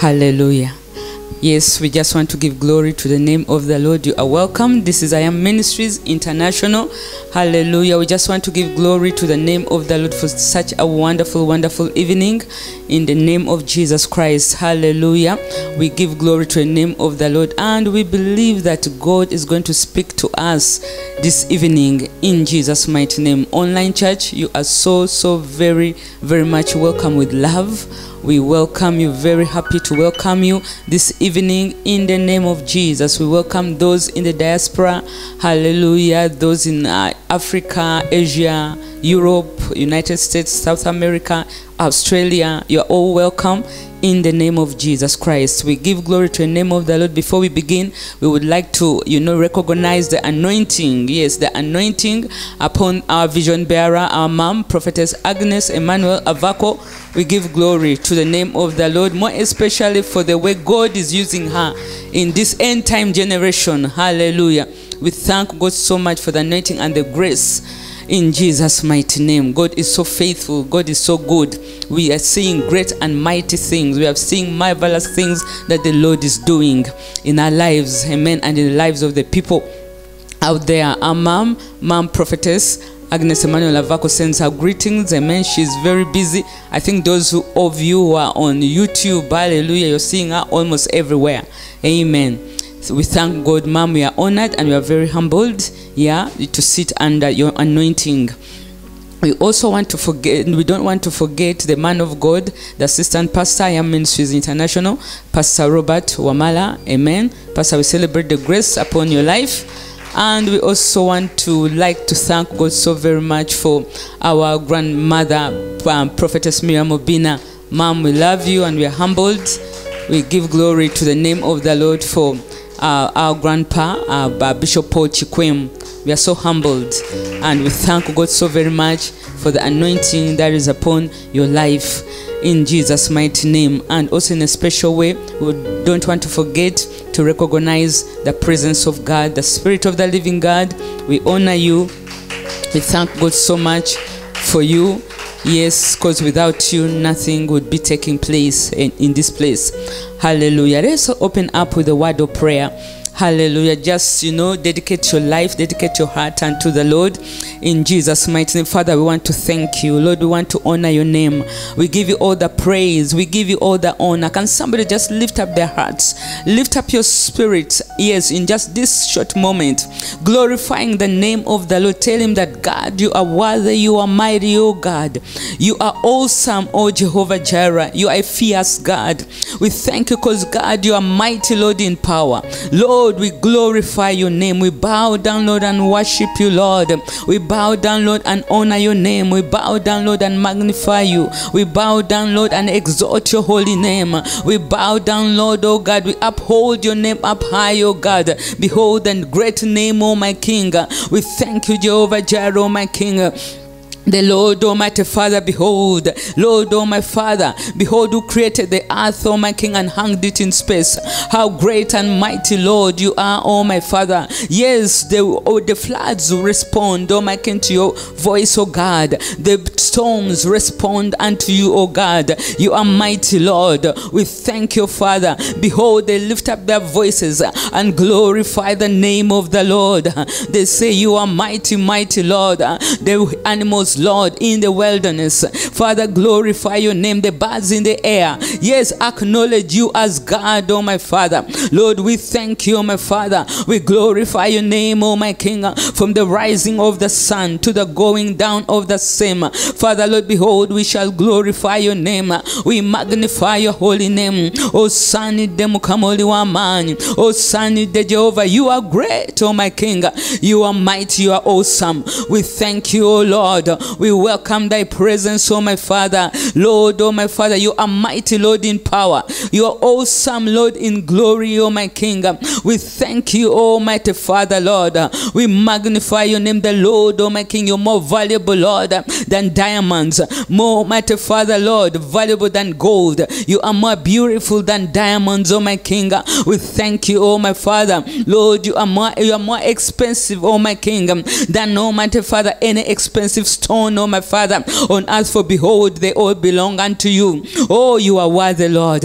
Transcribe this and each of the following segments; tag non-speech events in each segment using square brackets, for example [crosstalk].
Hallelujah. Yes, we just want to give glory to the name of the Lord. You are welcome. This is I Am Ministries International. Hallelujah. We just want to give glory to the name of the Lord for such a wonderful, wonderful evening in the name of Jesus Christ. Hallelujah. We give glory to the name of the Lord and we believe that God is going to speak to us this evening in Jesus' mighty name. Online church, you are so, so very, very much welcome with love. We welcome you, very happy to welcome you this evening in the name of Jesus. We welcome those in the diaspora, hallelujah, those in uh, Africa, Asia, Europe, United States, South America, Australia. You are all welcome in the name of Jesus Christ. We give glory to the name of the Lord. Before we begin, we would like to, you know, recognize the anointing. Yes, the anointing upon our vision bearer, our mom, prophetess Agnes Emmanuel Avako. We give glory to the name of the Lord, more especially for the way God is using her in this end time generation. Hallelujah. We thank God so much for the anointing and the grace in Jesus' mighty name. God is so faithful. God is so good. We are seeing great and mighty things. We are seeing marvelous things that the Lord is doing in our lives. Amen. And in the lives of the people out there. Our mom, mom prophetess, Agnes Emmanuel Avako sends her greetings. Amen. She's very busy. I think those who, of you who are on YouTube, hallelujah, you're seeing her almost everywhere. Amen. So we thank God, Mom. We are honored and we are very humbled, yeah, to sit under your anointing. We also want to forget, we don't want to forget the man of God, the assistant pastor, I am Ministries International, Pastor Robert Wamala. Amen. Pastor, we celebrate the grace upon your life. And we also want to like to thank God so very much for our grandmother, um, Prophetess Miriam Obina. Mom, we love you and we are humbled. We give glory to the name of the Lord for uh, our grandpa, uh, Bishop Paul Chikwem. We are so humbled and we thank God so very much for the anointing that is upon your life in Jesus' mighty name. And also, in a special way, we don't want to forget to recognize the presence of God, the Spirit of the living God. We honor you. We thank God so much for you. Yes, because without you, nothing would be taking place in, in this place. Hallelujah. Let's open up with a word of prayer. Hallelujah. Just, you know, dedicate your life, dedicate your heart unto the Lord in Jesus' mighty name. Father, we want to thank you. Lord, we want to honor your name. We give you all the praise. We give you all the honor. Can somebody just lift up their hearts? Lift up your spirit. Yes, in just this short moment, glorifying the name of the Lord. Tell him that God, you are worthy, you are mighty, oh God. You are awesome, oh Jehovah Jireh. You are a fierce God. We thank you because God, you are mighty, Lord, in power. Lord, we glorify your name. We bow down, Lord, and worship you, Lord. We bow down, Lord, and honor your name. We bow down, Lord, and magnify you. We bow down, Lord, and exalt your holy name. We bow down, Lord, oh God. We uphold your name up high, oh God. Behold, the great name, oh my King. We thank you, Jehovah Jireh, my King. The Lord Almighty Father, behold, Lord Almighty Father, behold who created the earth, O my King, and hung it in space. How great and mighty, Lord, you are, O my Father. Yes, the, oh, the floods respond, O my King, to your voice, O God. The storms respond unto you, O God. You are mighty, Lord. We thank you, Father. Behold, they lift up their voices and glorify the name of the Lord. They say, You are mighty, mighty, Lord. The animals Lord, in the wilderness. Father, glorify your name, the birds in the air. Yes, acknowledge you as God, oh my Father. Lord, we thank you, oh my Father. We glorify your name, oh my King, from the rising of the sun to the going down of the same. Father, Lord, behold, we shall glorify your name. We magnify your holy name. Oh, Sani de Mukamoli Wamani. Oh, Sani de Jehovah. You are great, oh my King. You are mighty. You are awesome. We thank you, oh Lord. We welcome thy presence, oh my Father. Lord, oh my Father, you are mighty, Lord, in power. You are awesome, Lord, in glory, oh my King. We thank you, Almighty Father, Lord. We magnify your name, the Lord, oh my King. You're more valuable, Lord, than diamonds. More, mighty Father, Lord, valuable than gold. You are more beautiful than diamonds, oh my King. We thank you, oh my Father. Lord, you are more, you are more expensive, oh my King, than Almighty Father, any expensive stone, oh no, my Father, on earth. For behold, they all belong unto you. Oh, you are worthy, Lord.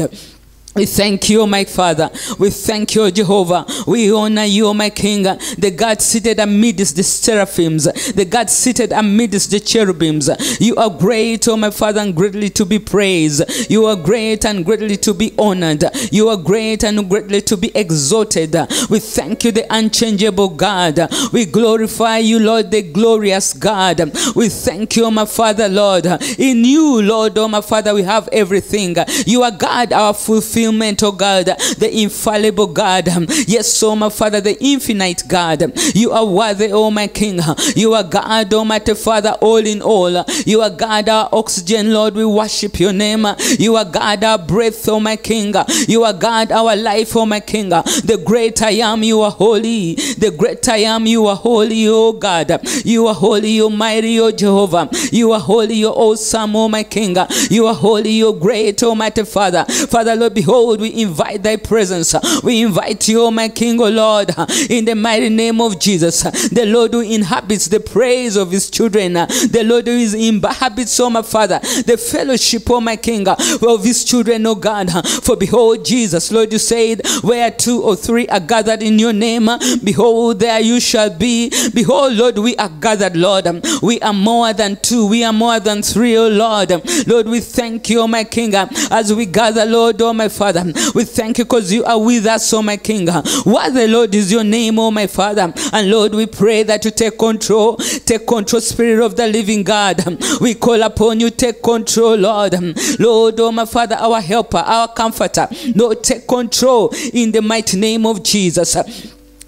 We thank you, my Father. We thank you, Jehovah. We honor you, my King. The God seated amidst the seraphims, the God seated amidst the cherubims. You are great, oh my Father, and greatly to be praised. You are great and greatly to be honored. You are great and greatly to be exalted. We thank you, the unchangeable God. We glorify you, Lord, the glorious God. We thank you, my Father, Lord. In you, Lord, oh my Father, we have everything. You are God, our fulfillment, oh God, the infallible God. Yes, oh my Father, the infinite God. You are worthy, oh my King. You are God, Almighty Father, all in all. You are God, our oxygen, Lord. We worship your name. You are God, our breath, oh my King. You are God, our life, oh my King. The great I am, you are holy. The great I am, you are holy, oh God. You are holy, you mighty, oh Jehovah. You are holy, you awesome, oh my King. You are holy, you great, Almighty Father. Father, Lord, behold, we invite thy presence. We invite you, my King, oh Lord, in the mighty name of Jesus. The Lord who inhabits the praise of his children. The Lord who is inhabits, oh my Father, the fellowship, oh my King, of his children, oh God. For behold, Jesus, Lord, you said, where two or three are gathered in your name, behold, there you shall be. Behold, Lord, we are gathered, Lord. We are more than two. We are more than three, oh Lord. Lord, we thank you, oh my King, as we gather, Lord, oh my Father. We thank you because you are with us, oh my King. What the Lord is your name, oh my Father. And Lord, we pray that you take control. Take control, Spirit of the living God. We call upon you, take control, Lord. Lord, oh my Father, our helper, our comforter. Lord, take control in the mighty name of Jesus.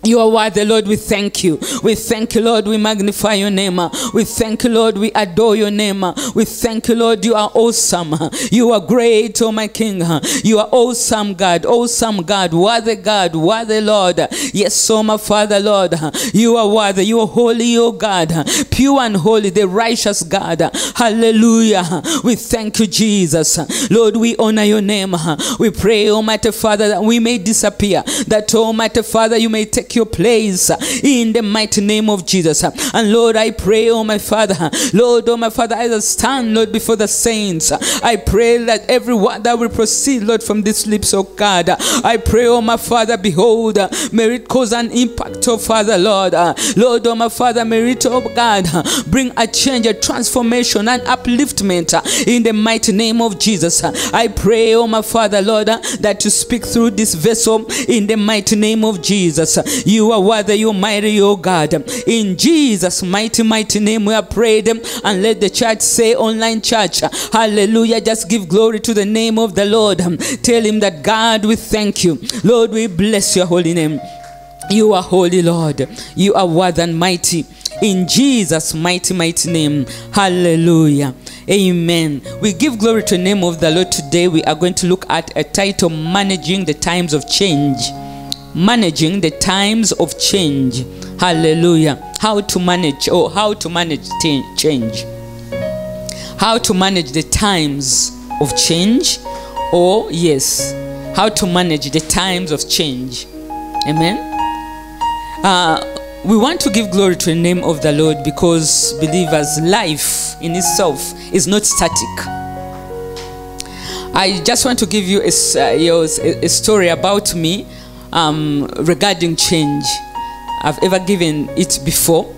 You are worthy, Lord. We thank you. We thank you, Lord. We magnify your name. We thank you, Lord. We adore your name. We thank you, Lord. You are awesome. You are great, oh my King. You are awesome, God. Awesome, God. Worthy, God. Worthy, Lord. Yes, oh my Father, Lord. You are worthy. You are holy, oh God. Pure and holy, the righteous God. Hallelujah. We thank you, Jesus. Lord, we honor your name. We pray, Almighty Father, that we may disappear. That, Almighty Father, you may take your place in the mighty name of Jesus. And Lord, I pray, oh my Father, Lord, oh my Father, as I stand, Lord, before the saints, I pray that every word that will proceed, Lord, from these lips, oh God, I pray, oh my Father, behold, may it cause an impact, oh Father, Lord, Lord, oh my Father, may it, oh God, bring a change, a transformation, and upliftment in the mighty name of Jesus. I pray, oh my Father, Lord, that you speak through this vessel in the mighty name of Jesus. You are worthy, you mighty, oh God. In Jesus' mighty, mighty name, we have prayed. And let the church say, online church, hallelujah. Just give glory to the name of the Lord. Tell him that God, we thank you. Lord, we bless your holy name. You are holy, Lord. You are worthy and mighty. In Jesus' mighty, mighty name. Hallelujah. Amen. We give glory to the name of the Lord today. We are going to look at a title Managing the Times of Change managing the times of change. Hallelujah. How to manage or how to manage change. How to manage the times of change. Or yes. How to manage the times of change. Amen. Uh, we want to give glory to the name of the lord because believers life in itself is not static. I just want to give you a, a, a story about me um, regarding change I've ever given it before.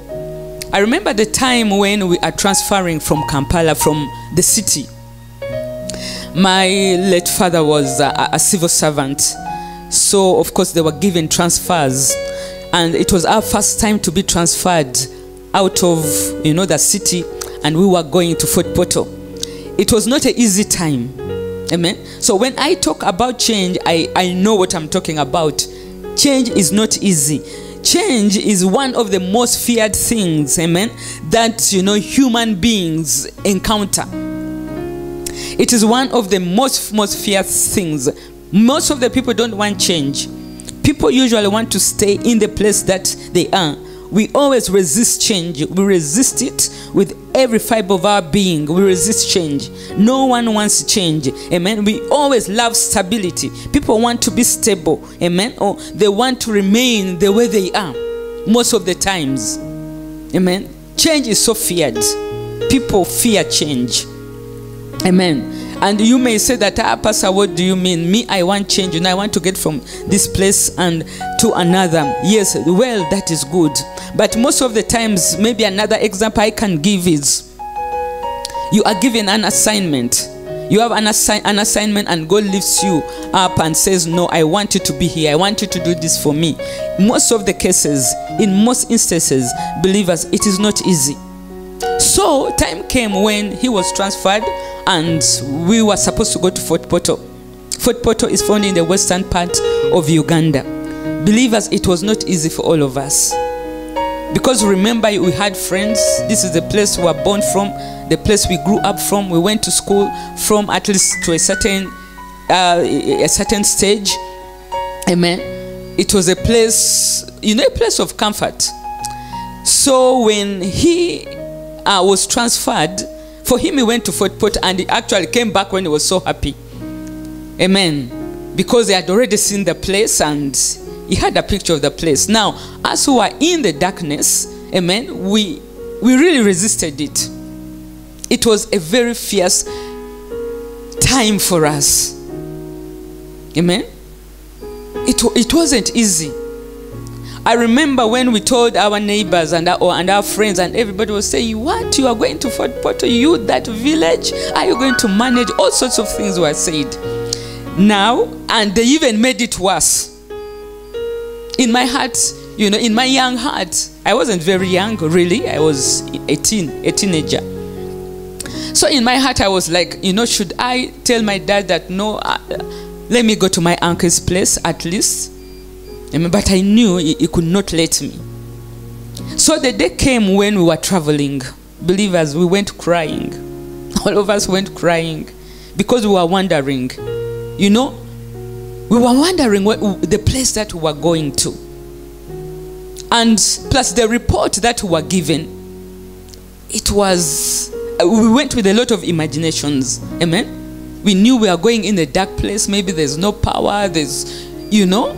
I remember the time when we are transferring from Kampala, from the city. My late father was a, a civil servant, so of course they were given transfers, and it was our first time to be transferred out of you know the city, and we were going to Fort Portal. It was not an easy time Amen. So when I talk about change, I, I know what I'm talking about. Change is not easy. Change is one of the most feared things, amen, that you know human beings encounter. It is one of the most most feared things. Most of the people don't want change. People usually want to stay in the place that they are we always resist change. We resist it with every fiber of our being. We resist change. No one wants change. Amen. We always love stability. People want to be stable. Amen. Or they want to remain the way they are most of the times. Amen. Change is so feared. People fear change. Amen. And you may say that, ah, Pastor, what do you mean? Me, I want change. Know, I want to get from this place and to another. Yes, well, that is good. But most of the times, maybe another example I can give is you are given an assignment. You have an, assi- an assignment, and God lifts you up and says, No, I want you to be here. I want you to do this for me. Most of the cases, in most instances, believers, it is not easy. So, time came when he was transferred, and we were supposed to go to Fort Portal. Fort Portal is found in the western part of Uganda. Believers, it was not easy for all of us. Because remember, we had friends. This is the place we were born from, the place we grew up from. We went to school from at least to a certain, uh, a certain stage. Amen. It was a place, you know, a place of comfort. So when he uh, was transferred, for him he went to Fort Pot and he actually came back when he was so happy. Amen. Because he had already seen the place and he had a picture of the place. Now, as who are in the darkness, amen, we we really resisted it. It was a very fierce time for us. Amen. It, it wasn't easy. I remember when we told our neighbors and our, and our friends, and everybody was saying, What? You are going to Fort Portal? You, that village? Are you going to manage? All sorts of things were said. Now, and they even made it worse. In my heart, you know, in my young heart, I wasn't very young, really. I was 18, a teenager. So in my heart, I was like, you know, should I tell my dad that no, uh, let me go to my uncle's place at least? I but I knew he, he could not let me. So the day came when we were traveling. Believers, we went crying. [laughs] All of us went crying because we were wondering. You know, we were wondering what, the place that we were going to. And plus the report that we were given, it was, uh, we went with a lot of imaginations. Amen. We knew we are going in a dark place. Maybe there's no power. There's, you know,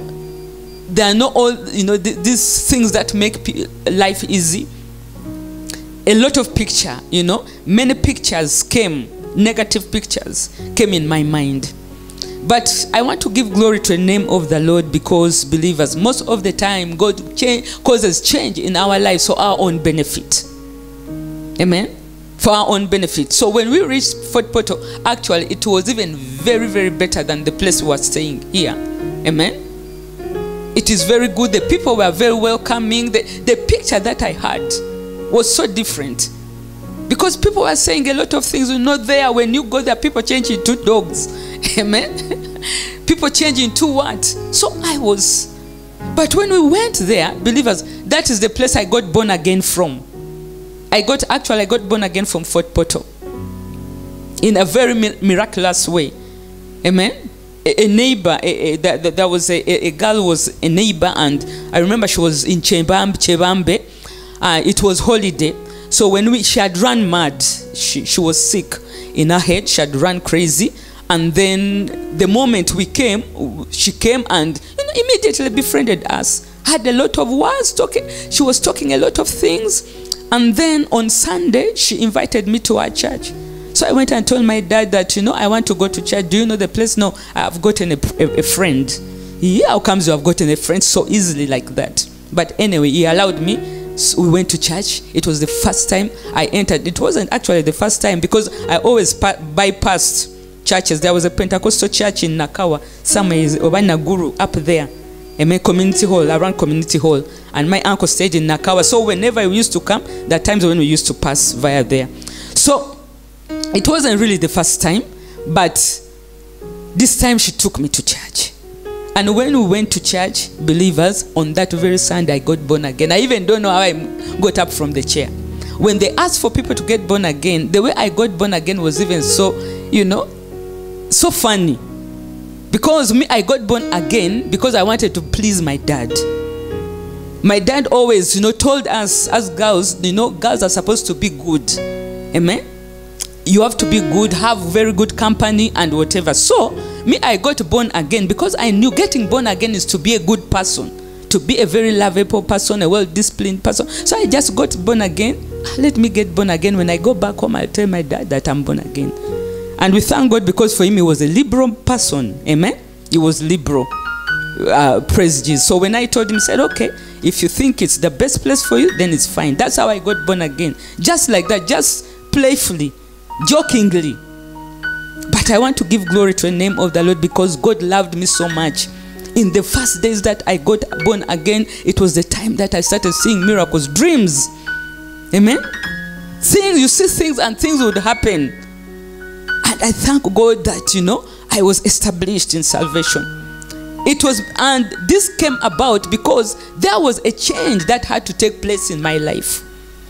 there are not all you know th- these things that make p- life easy. A lot of picture you know. Many pictures came negative pictures came in my mind. But i want to give glory to the name of the lord because believers most of the time god causes change in our lives for our own benefit. Amen? For our own benefit. So when we reached fort portal actually it was even very very better than the place we were staying here. Amen it is very good. The people were very welcoming. The, the picture that I had was so different. Because people were saying a lot of things were not there. When you go there, people change into dogs. [laughs] Amen. people change into what? So I was. But when we went there, believers, that is the place I got born again from. I got, actually, I got born again from Fort Portal. In a very miraculous way. Amen a, neighbor, a, a, that, that was a, a, girl was a neighbor, and I remember she was in Chebambe. Chebambe. Uh, it was holiday, so when we she had run mad, she she was sick in her head. She had run crazy, and then the moment we came, she came and you know, immediately befriended us. Had a lot of words talking. She was talking a lot of things, and then on Sunday she invited me to our church. So I went and told my dad that, you know, I want to go to church. Do you know the place? No, I've gotten a, a, a friend. How comes you have gotten a friend so easily like that? But anyway, he allowed me. So we went to church. It was the first time I entered. It wasn't actually the first time because I always pa- bypassed churches. There was a Pentecostal church in Nakawa, somewhere is Obana Guru up there. a community hall, around community hall. And my uncle stayed in Nakawa. So whenever we used to come, there are times when we used to pass via there. So it wasn't really the first time, but this time she took me to church. And when we went to church, believers, on that very Sunday, I got born again. I even don't know how I got up from the chair. When they asked for people to get born again, the way I got born again was even so, you know, so funny. Because me, I got born again because I wanted to please my dad. My dad always, you know, told us as girls, you know, girls are supposed to be good. Amen? You have to be good, have very good company, and whatever. So, me, I got born again because I knew getting born again is to be a good person, to be a very lovable person, a well disciplined person. So, I just got born again. Let me get born again. When I go back home, I'll tell my dad that I'm born again. And we thank God because for him he was a liberal person. Amen. He was liberal. Uh, praise Jesus. So when I told him, he said, okay, if you think it's the best place for you, then it's fine. That's how I got born again. Just like that, just playfully, jokingly. But I want to give glory to the name of the Lord because God loved me so much. In the first days that I got born again, it was the time that I started seeing miracles, dreams. Amen. Things you see things and things would happen. And I thank God that you know I was established in salvation. It was, and this came about because there was a change that had to take place in my life.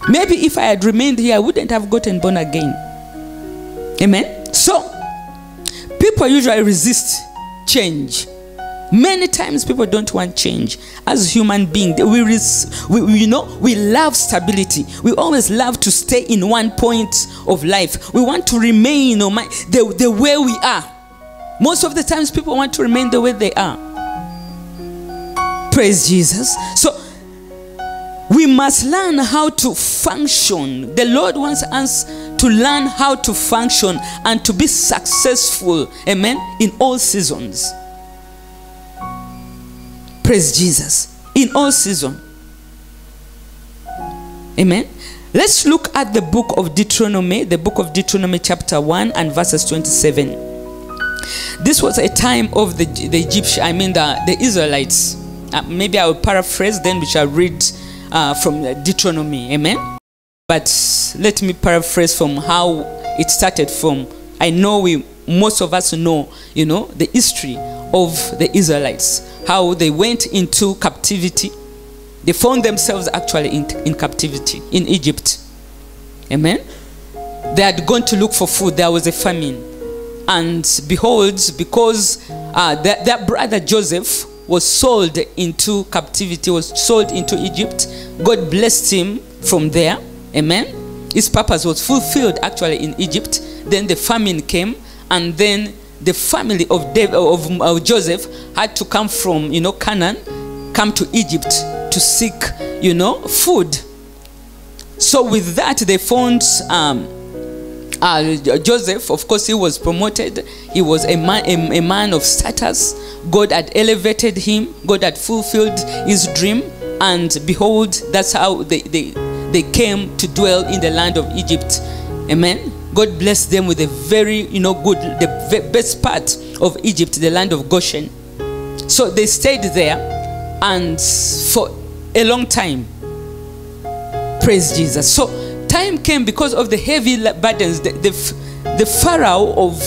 Maybe if I had remained here, I wouldn't have gotten born again. Amen. So, people usually resist change. Many times people don't want change. As human beings, we, res- we, we, you know, we love stability. We always love to stay in one point of life. We want to remain on my, the, the way we are. Most of the times, people want to remain the way they are. Praise Jesus. So, we must learn how to function. The Lord wants us to learn how to function and to be successful, amen, in all seasons. Praise Jesus. In all seasons. Amen. Let's look at the book of Deuteronomy, the book of Deuteronomy, chapter 1 and verses 27. This was a time of the, the Egyptian, I mean the, the Israelites. Uh, maybe I will paraphrase, then we shall read uh, from Deuteronomy. Amen. But let me paraphrase from how it started from. I know we, most of us know, you know, the history of the Israelites, how they went into captivity. They found themselves actually in, in captivity in Egypt. Amen. They had gone to look for food. There was a famine. And behold, because uh, their, their brother Joseph was sold into captivity, was sold into Egypt, God blessed him from there. Amen. His purpose was fulfilled actually in Egypt. Then the famine came, and then the family of, David, of, Joseph had to come from you know Canaan, come to Egypt to seek you know food. So with that, they found um, uh, Joseph, of course, he was promoted. He was a man, a, a, man of status. God had elevated him. God had fulfilled his dream. And behold, that's how they, they, they came to dwell in the land of Egypt. Amen. God blessed them with a very, you know, good, the best part of Egypt, the land of Goshen. So they stayed there and for a long time. Praise Jesus. So time came because of the heavy burdens. The, the, the pharaoh of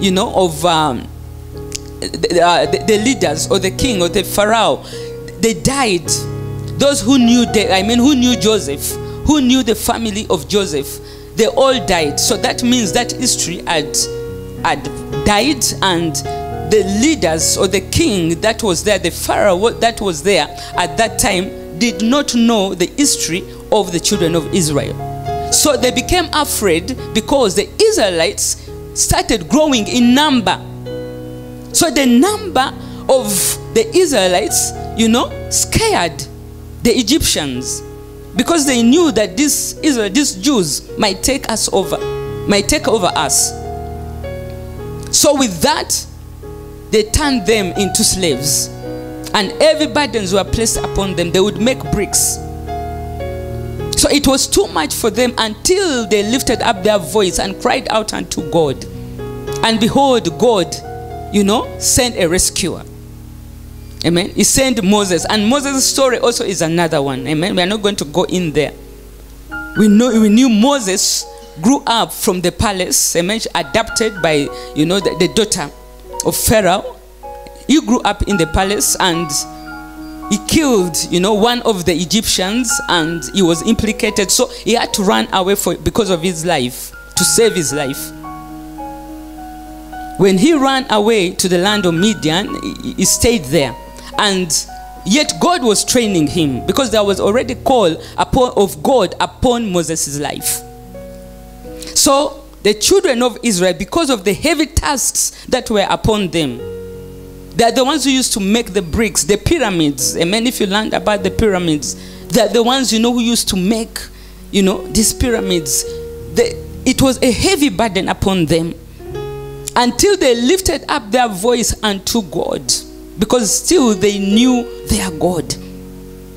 you know of um, the, uh, the, the, leaders or the king or the pharaoh they died. Those who knew the, i mean who knew joseph who knew the family of joseph they all died. So that means that history had had died and the leaders or the king that was there the pharaoh that was there at that time did not know the history of the children of Israel. So they became afraid because the Israelites started growing in number. So the number of the Israelites, you know, scared the Egyptians because they knew that this Israel, these Jews might take us over, might take over us. So with that, they turned them into slaves. And every burdens were placed upon them. They would make bricks so it was too much for them until they lifted up their voice and cried out unto God. And behold, God, you know, sent a rescuer. Amen. He sent Moses. And Moses' story also is another one. Amen. We are not going to go in there. We know we knew Moses grew up from the palace, amen, adopted by you know the, the daughter of Pharaoh. He grew up in the palace and he killed you know one of the egyptians and he was implicated. So he had to run away for because of his life to save his life. When he ran away to the land of midian he, stayed there. And yet god was training him because there was already call upon, of god upon moses' life. So the children of israel because of the heavy tasks that were upon them they're the ones who used to make the bricks, the pyramids. Amen. If you learned about the pyramids, they're the ones you know who used to make, you know, these pyramids. The, it was a heavy burden upon them. until they lifted up their voice unto God because still they knew their God.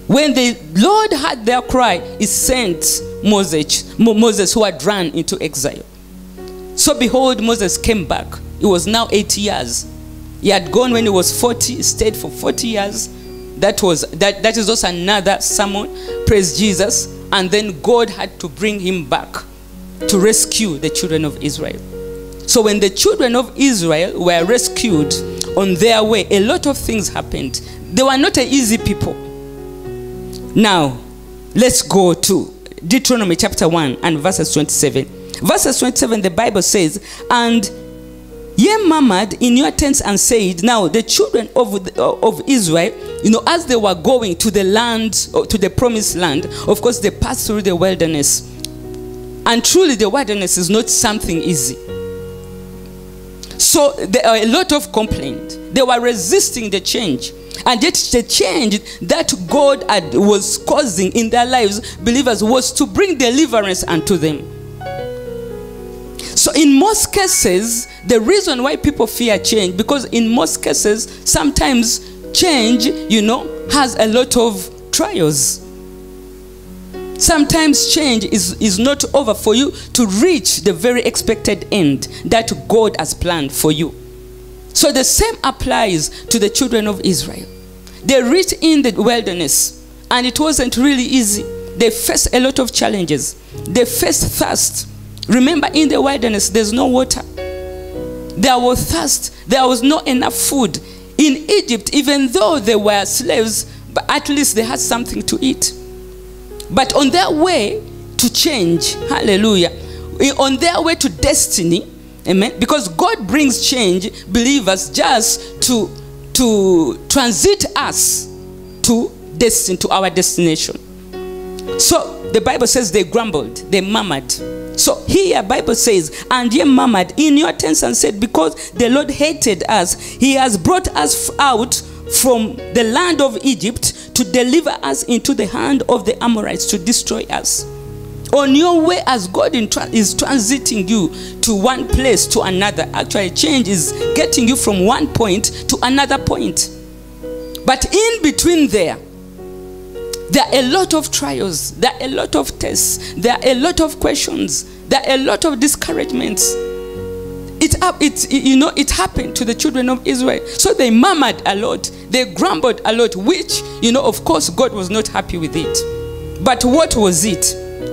When the Lord heard their cry, he sent Moses, Moses who had run into exile. So behold, Moses came back. It was now 80 years. He had gone when he was 40, stayed for 40 years. That was that, that is also another sermon. Praise Jesus. And then God had to bring him back to rescue the children of Israel. So when the children of Israel were rescued on their way, a lot of things happened. They were not an easy people. Now, let's go to Deuteronomy chapter 1 and verses 27. Verses 27, the Bible says, And ye murmured in your tents and said, Now the children of, of Israel, you know, as they were going to the land, uh, to the promised land, of course, they passed through the wilderness. And truly, the wilderness is not something easy. So there are a lot of complaint. They were resisting the change. And yet the change that God had, was causing in their lives, believers, was to bring deliverance unto them. So in most cases, the reason why people fear change, because in most cases, sometimes change, you know, has a lot of trials. Sometimes change is, is not over for you to reach the very expected end that God has planned for you. So the same applies to the children of Israel. They reached in the wilderness and it wasn't really easy. They faced a lot of challenges. They faced thirst. Remember, in the wilderness, there's no water. There was thirst. There was not enough food. In Egypt, even though they were slaves, but at least they had something to eat. But on their way to change, hallelujah, eh, on their way to destiny, amen, because God brings change, believers, just to, to transit us to destiny, to our destination. So the Bible says they grumbled, they murmured. So here Bible says, and ye murmured in your tents and said, because the Lord hated us, he has brought us out from the land of Egypt to deliver us into the hand of the Amorites to destroy us. On your way, as God is transiting you to one place to another, actually, change is getting you from one point to another point. But in between there, there are a lot of trials, there are a lot of tests, there are a lot of questions, there are a lot of discouragements. It, it, you know, it happened to the children of Israel. So they murmured a lot. They grumbled a lot, which, you know, of course, God was not happy with it. But what was it?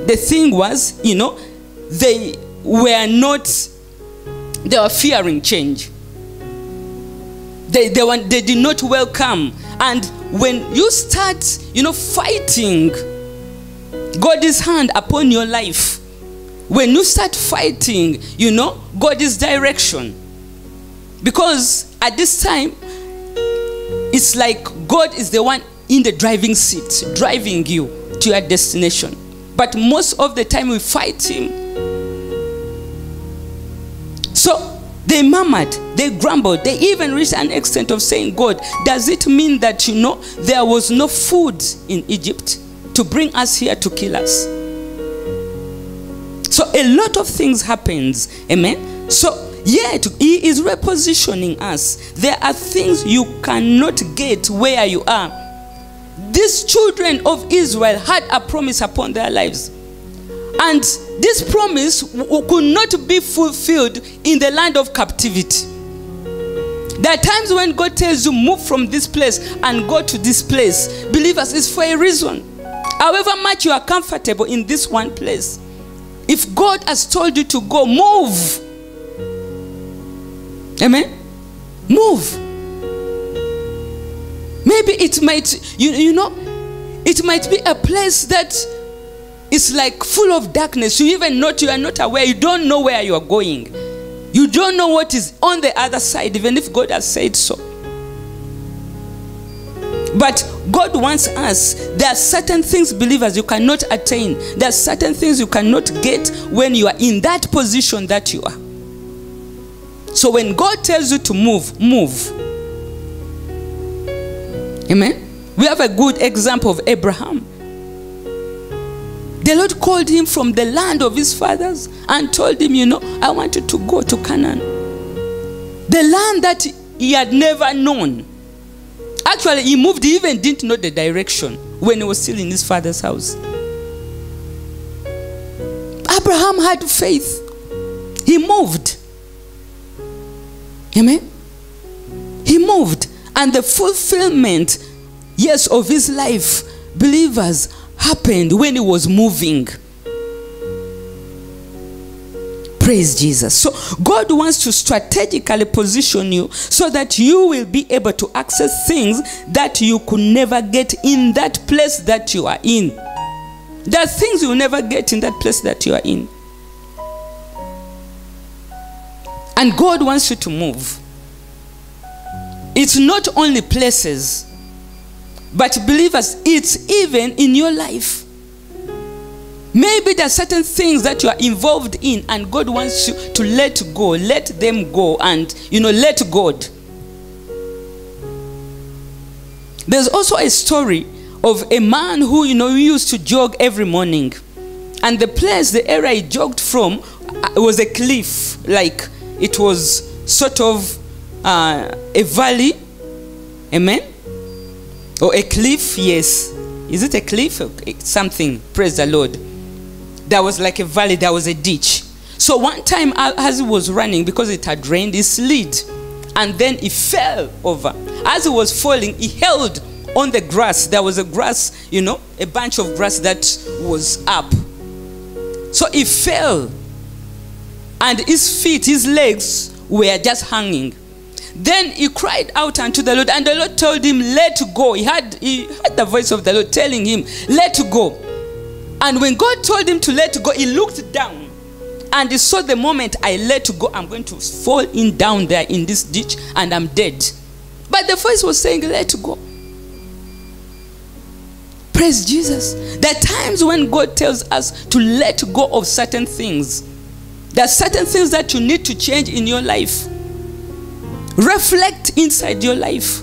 The thing was, you know, they were not, they were fearing change. They, they, were, they did not welcome. And when you start, you know, fighting God's hand upon your life, when you start fighting, you know, God's direction. Because at this time, it's like God is the one in the driving seat, driving you to your destination. But most of the time, we fight Him. So they murmured, they grumbled, they even reached an extent of saying, God, does it mean that, you know, there was no food in Egypt to bring us here to kill us? So a lot of things happens. Amen. So yet he is repositioning us. There are things you cannot get where you are. These children of Israel had a promise upon their lives. And this promise could not be fulfilled in the land of captivity. There are times when God tells you, move from this place and go to this place. Believers, it's for a reason. However much you are comfortable in this one place, if God has told you to go, move. Amen. Move. Maybe it might, you, you know, it might be a place that is like full of darkness. You even not, you are not aware. You don't know where you are going. You don't know what is on the other side, even if God has said so. But God wants us. There are certain things, believers, you cannot attain. There are certain things you cannot get when you are in that position that you are. So when God tells you to move, move. Amen. We have a good example of Abraham. The Lord called him from the land of his fathers and told him, You know, I want you to go to Canaan. The land that he had never known. Actually, he moved, he even didn't know the direction when he was still in his father's house. Abraham had faith. He moved. Amen. He moved. And the fulfillment, yes, of his life, believers, happened when he was moving. Praise Jesus. So, God wants to strategically position you so that you will be able to access things that you could never get in that place that you are in. There are things you will never get in that place that you are in. And God wants you to move. It's not only places, but believers, it's even in your life. Maybe there are certain things that you are involved in, and God wants you to let go, let them go, and you know, let God. There's also a story of a man who you know used to jog every morning, and the place, the area he jogged from, uh, was a cliff, like it was sort of uh, a valley. Amen? Or a cliff, yes. Is it a cliff? Eh, something. Praise the Lord. There was like a valley, there was a ditch. So one time, as he was running, because it had rained, he slid. And then he fell over. As he was falling, he held on the grass. There was a grass, you know, a bunch of grass that was up. So he fell and his feet, his legs were just hanging. Then he cried out unto the Lord, and the Lord told him, Let go. He had, he heard the voice of the Lord telling him, Let go. And when God told him to let go, he looked down and he saw the moment I let go, I'm going to fall in down there in this ditch and I'm dead. But the voice was saying, Let go. Praise Jesus. There are times when God tells us to let go of certain things there are certain things that you need to change in your life. Reflect inside your life.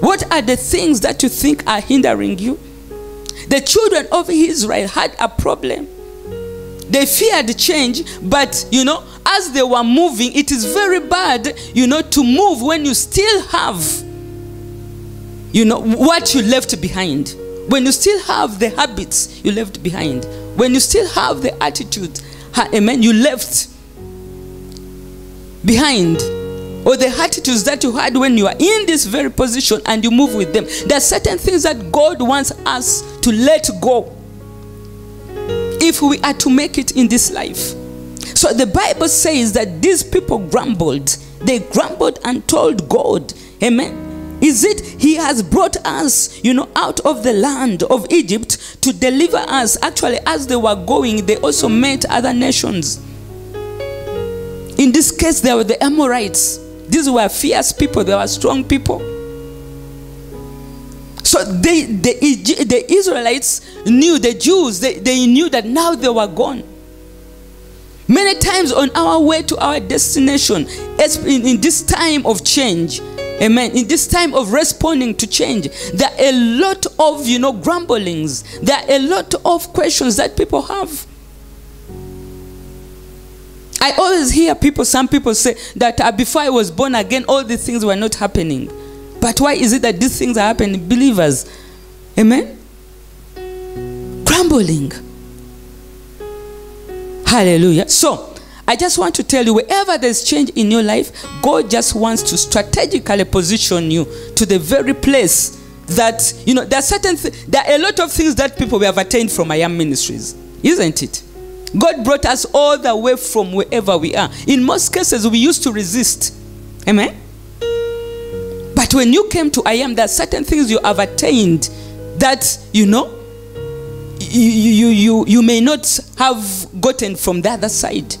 What are the things that you think are hindering you? The children of Israel had a problem. They feared change, but you know, as they were moving, it is very bad, you know, to move when you still have, you know, what you left behind. When you still have the habits you left behind. When you still have the attitude amen, you left behind or the attitudes that you had when you are in this very position and you move with them. There are certain things that God wants us to let go if we are to make it in this life. So the Bible says that these people grumbled. They grumbled and told God, Amen. Is it he has brought us, you know, out of the land of Egypt to deliver us? Actually, as they were going, they also met other nations. In this case, they were the Amorites. These were fierce people, they were strong people. So they, the, the Israelites knew, the Jews, they, they knew that now they were gone. Many times on our way to our destination, in, in this time of change, Amen. In this time of responding to change, there are a lot of, you know, grumblings. There are a lot of questions that people have. I always hear people, some people say that uh, before I was born again, all these things were not happening. But why is it that these things are happening? Believers. Amen? Grumbling. Hallelujah. So, I just want to tell you wherever there's change in your life, God just wants to strategically position you to the very place that, you know, there are certain, th- there are a lot of things that people we have attained from am ministries, isn't it? God brought us all the way from wherever we are. In most cases, we used to resist. Amen? But when you came to I am, there are certain things you have attained that, you know, you, you, you, you may not have gotten from the other side.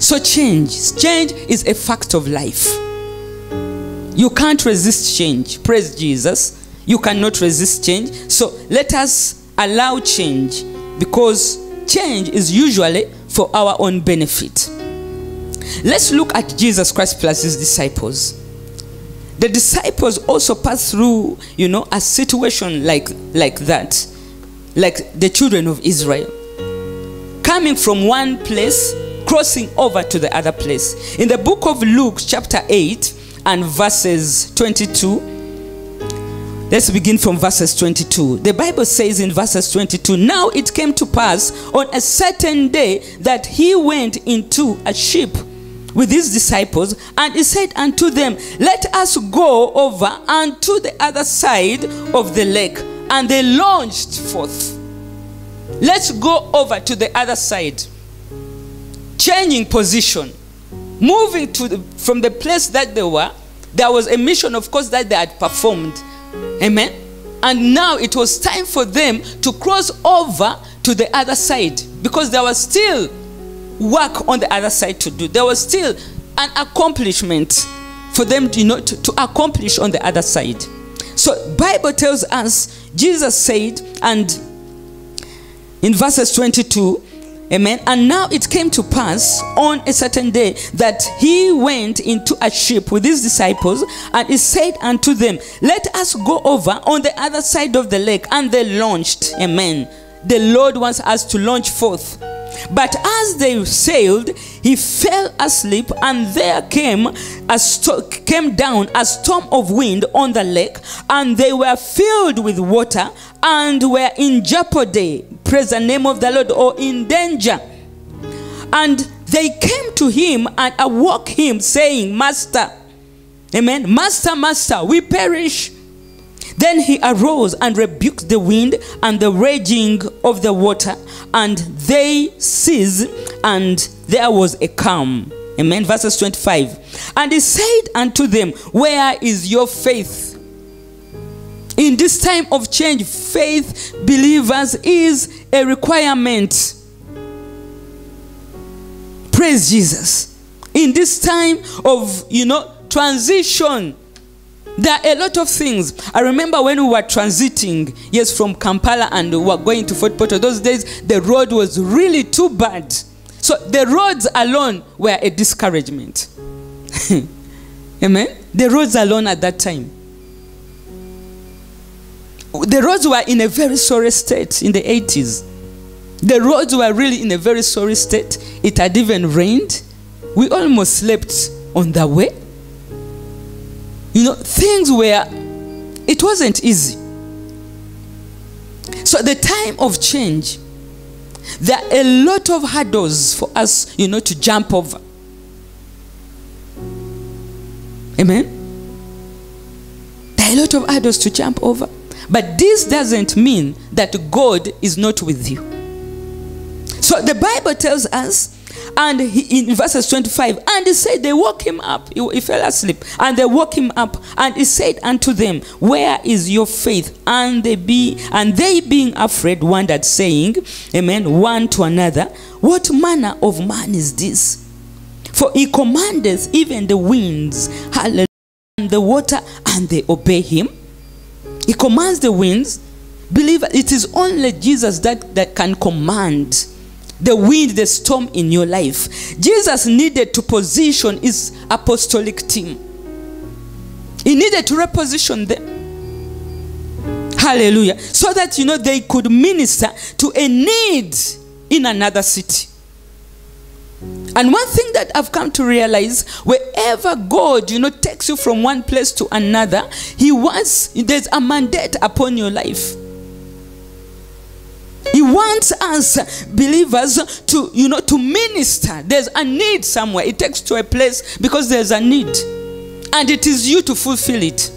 So change, change is a fact of life. You can't resist change. Praise Jesus. You cannot resist change. So let us allow change because change is usually for our own benefit. Let's look at Jesus Christ plus his disciples. The disciples also passed through, you know, a situation like, like that, like the children of Israel. Coming from one place crossing over to the other place. In the book of Luke, chapter 8, and verses 22, Let's begin from verses 22. The Bible says in verses 22 Now it came to pass on a certain day that he went into a ship with his disciples, and he said unto them, Let us go over unto the other side of the lake. And they launched forth. Let's go over to the other side. Changing position. Moving to the, from the place that they were. There was a mission, of course, that they had performed Amen. And now it was time for them to cross over to the other side because there was still work on the other side to do. There was still an accomplishment for them to, you know, to, to accomplish on the other side. So Bible tells us, Jesus said, and in verses 22, Amen. And now it came to pass on a certain day that he went into a ship with his disciples and he said unto them, Let us go over on the other side of the lake. And they launched. Amen. The Lord wants us to launch forth. But as they sailed, he fell asleep, and there came a sto- came down a storm of wind on the lake, and they were filled with water and were in jeopardy. Praise the name of the Lord, or in danger. And they came to him and awoke him, saying, Master, Amen. Master, Master, we perish. Then he arose and rebuked the wind and the raging of the water, and they ceased, and there was a calm. Amen. Verses 25. And he said unto them, Where is your faith? In this time of change, faith, believers, is a requirement. Praise Jesus. In this time of, you know, transition, there are a lot of things. I remember when we were transiting, yes, from Kampala and we were going to Fort Portal. Those days, the road was really too bad. So the roads alone were a discouragement. [laughs] Amen. The roads alone at that time. The roads were in a very sorry state in the 80s. The roads were really in a very sorry state. It had even rained. We almost slept on the way. You know, things were, it wasn't easy. So, at the time of change, there are a lot of hurdles for us, you know, to jump over. Amen? There are a lot of hurdles to jump over. But this doesn't mean that God is not with you. So the Bible tells us, and he, in verses 25, and he said, They woke him up. He, he fell asleep. And they woke him up, and he said unto them, Where is your faith? And they be and they being afraid wondered, saying, Amen, one to another, What manner of man is this? For he commandeth even the winds, hallelujah, and the water, and they obey him. He commands the winds. Believe it is only Jesus that, that can command the wind, the storm in your life. Jesus needed to position his apostolic team. He needed to reposition them. Hallelujah. So that you know they could minister to a need in another city. And one thing that I've come to realize, wherever God, you know, takes you from one place to another, He wants, there's a mandate upon your life. He wants us believers to, you know, to minister. There's a need somewhere. It takes to a place because there's a need. And it is you to fulfill it.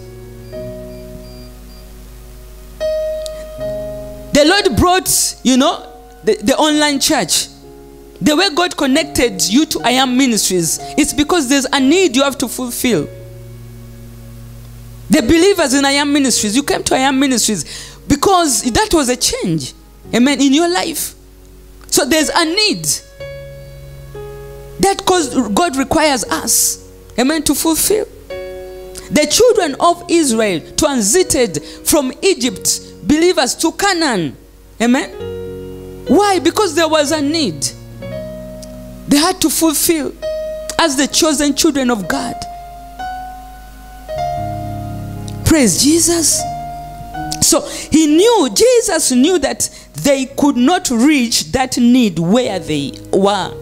The Lord brought, you know, the, the online church. The way God connected you to I Am Ministries, it's because there's a need you have to fulfill. The believers in I Am Ministries, you came to I Am Ministries because that was a change. Amen. In your life. So there's a need that cause God requires us. Amen. To fulfill. The children of Israel transited from Egypt, believers, to Canaan. Amen. Why? Because there was a need. They had to fulfill as the chosen children of God. Praise Jesus. So he knew, Jesus knew that they could not reach that need where they were.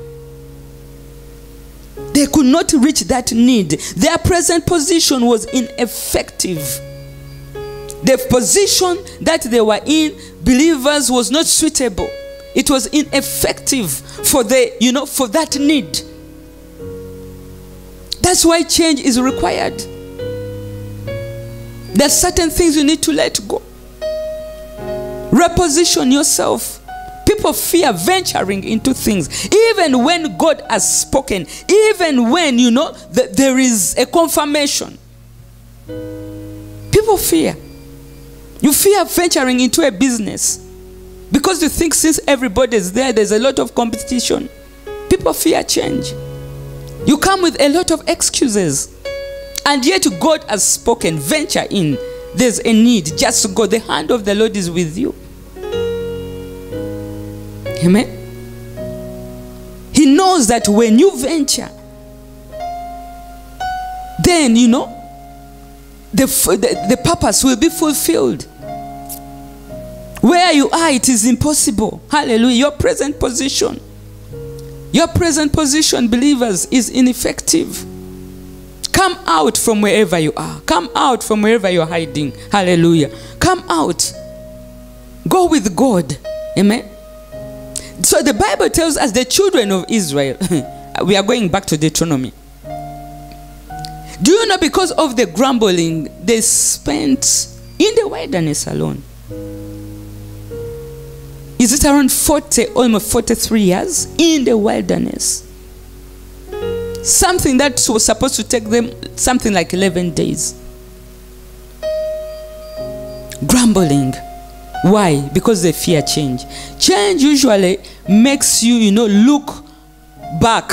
They could not reach that need. Their present position was ineffective. The position that they were in, believers, was not suitable. It was ineffective for the, you know, for that need. That's why change is required. There's certain things you need to let go. Reposition yourself. People fear venturing into things, even when God has spoken, even when you know that there is a confirmation. People fear. You fear venturing into a business because you think since everybody is there, there's a lot of competition. People fear change. You come with a lot of excuses. And yet God has spoken, venture in. There's a need. Just go. The hand of the Lord is with you. Amen. He knows that when you venture, then you know the, the, the purpose will be fulfilled. Where you are, it is impossible. Hallelujah. Your present position, your present position, believers, is ineffective. Come out from wherever you are. Come out from wherever you're hiding. Hallelujah. Come out. Go with God. Amen. So the Bible tells us the children of Israel, [laughs] we are going back to Deuteronomy. Do you know because of the grumbling, they spent in the wilderness alone? Is it around 40, almost 43 years in the wilderness? Something that was supposed to take them something like 11 days. Grumbling. Why? Because they fear change. Change usually makes you, you know, look back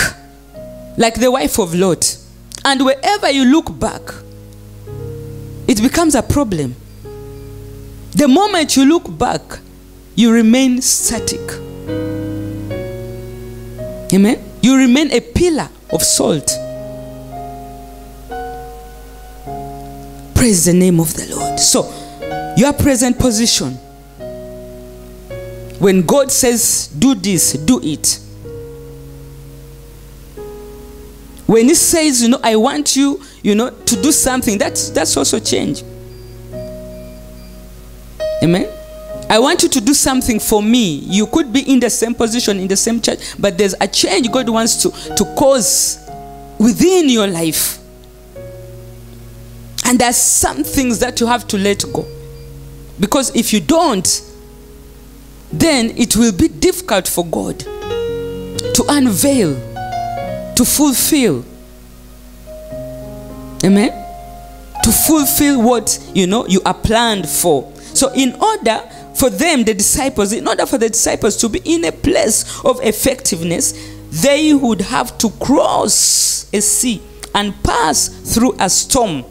like the wife of Lot. And wherever you look back, it becomes a problem. The moment you look back, you remain static. Amen? You remain a pillar of salt. Praise the name of the Lord. So, your present position, when God says, do this, do it. When He says, you know, I want you, you know, to do something, that's, that's also change. Amen? I want you to do something for me. You could be in the same position, in the same church, but there's a change God wants to, to cause within your life. And there's some things that you have to let go. Because if you don't, then it will be difficult for God to unveil, to fulfill. Amen? To fulfill what you know you are planned for. So, in order for them, the disciples, in order for the disciples to be in a place of effectiveness, they would have to cross a sea and pass through a storm.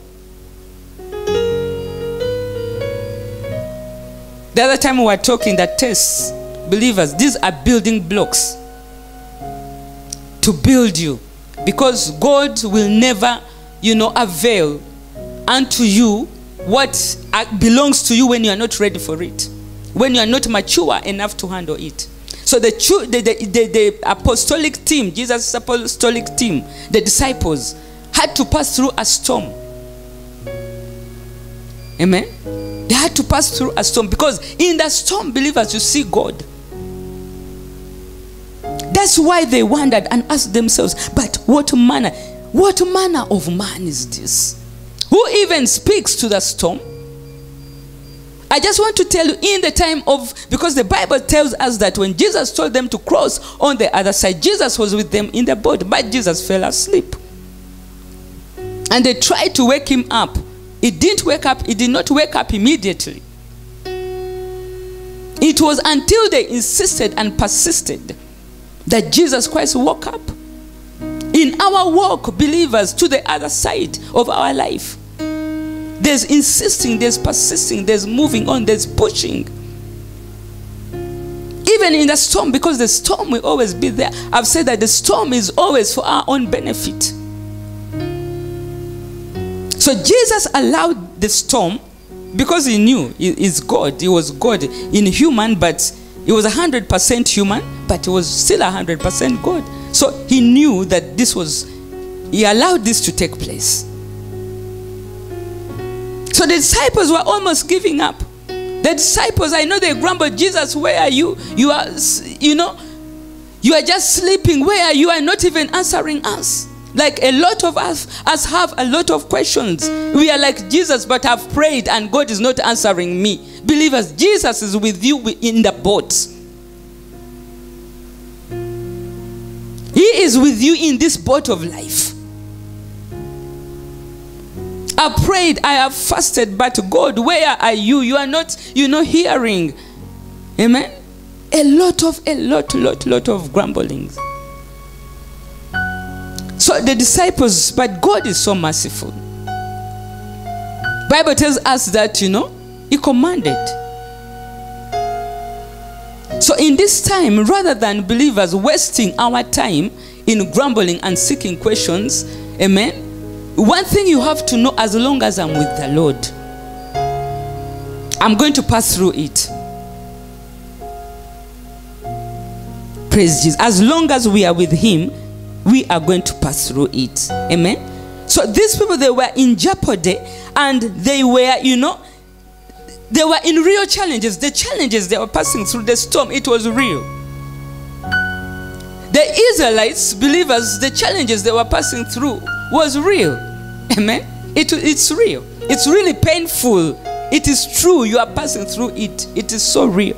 The other time we were talking that tests, believers, these are building blocks to build you. Because God will never, you know, avail unto you what uh, belongs to you when you are not ready for it. When you are not mature enough to handle it. So the, the, the, the, the apostolic team, Jesus' apostolic team, the disciples, had to pass through a storm. Amen? They had to pass through a storm because in the storm, believers, you see God. That's why they wondered and asked themselves, but what manner, what manner of man is this? Who even speaks to the storm? I just want to tell you in the time of, because the Bible tells us that when Jesus told them to cross on the other side, Jesus was with them in the boat, but Jesus fell asleep. And they tried to wake him up. It didn't wake up, it did not wake up immediately. It was until they insisted and persisted that Jesus Christ woke up. In our walk, believers, to the other side of our life, there's insisting, there's persisting, there's moving on, there's pushing. Even in the storm, because the storm will always be there. I've said that the storm is always for our own benefit. So Jesus allowed the storm because he knew he's God. He was God in human, but he was 100% human, but he was still 100% God. So he knew that this was he allowed this to take place. So the disciples were almost giving up. The disciples, I know they grumbled, Jesus, where are you? You are, you know, you are just sleeping. Where are you? are not even answering us. Like a lot of us, us have a lot of questions. We are like Jesus, but have prayed and God is not answering me. Believers, Jesus is with you in the boat. He is with you in this boat of life. I prayed, I have fasted, but God, where are you? You are not, you know, hearing. Amen. A lot of, a lot, lot, lot of grumblings. So the disciples, but God is so merciful. Bible tells us that, you know, He commanded. So in this time, rather than believers wasting our time in grumbling and seeking questions, amen. One thing you have to know as long as I'm with the Lord, I'm going to pass through it. Praise Jesus. As long as we are with Him, we are going to pass through it. Amen. So these people, they were in jeopardy and they were, you know, they were in real challenges. The challenges they were passing through the storm, it was real. The Israelites, believers, the challenges they were passing through was real. Amen. It, it's real. It's really painful. It is true. You are passing through it. It is so real.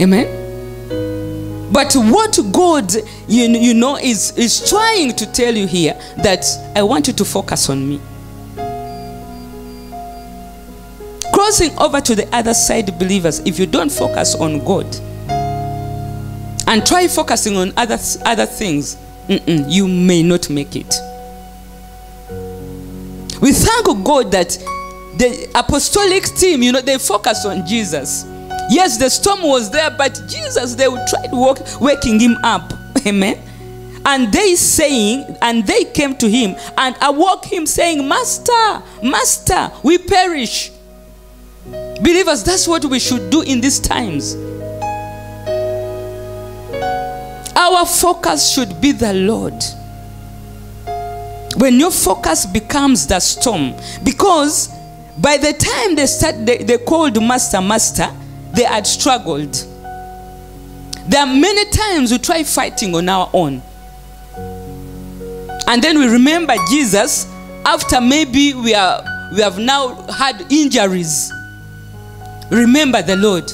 Amen. But what God, you, you know, is, is trying to tell you here that I want you to focus on me. Crossing over to the other side, believers, if you don't focus on God and try focusing on other, other things, you may not make it. We thank God that the apostolic team, you know, they focus on Jesus. Yes, the storm was there, but Jesus, they tried walk, waking him up. [laughs] Amen. And they saying, and they came to him and awoke him, saying, Master, Master, we perish. Believers, that's what we should do in these times. Our focus should be the Lord. When your focus becomes the storm, because by the time they start, they, they called Master, Master, they had struggled. There are many times we try fighting on our own. And then we remember Jesus after maybe we, are, we have now had injuries. Remember the Lord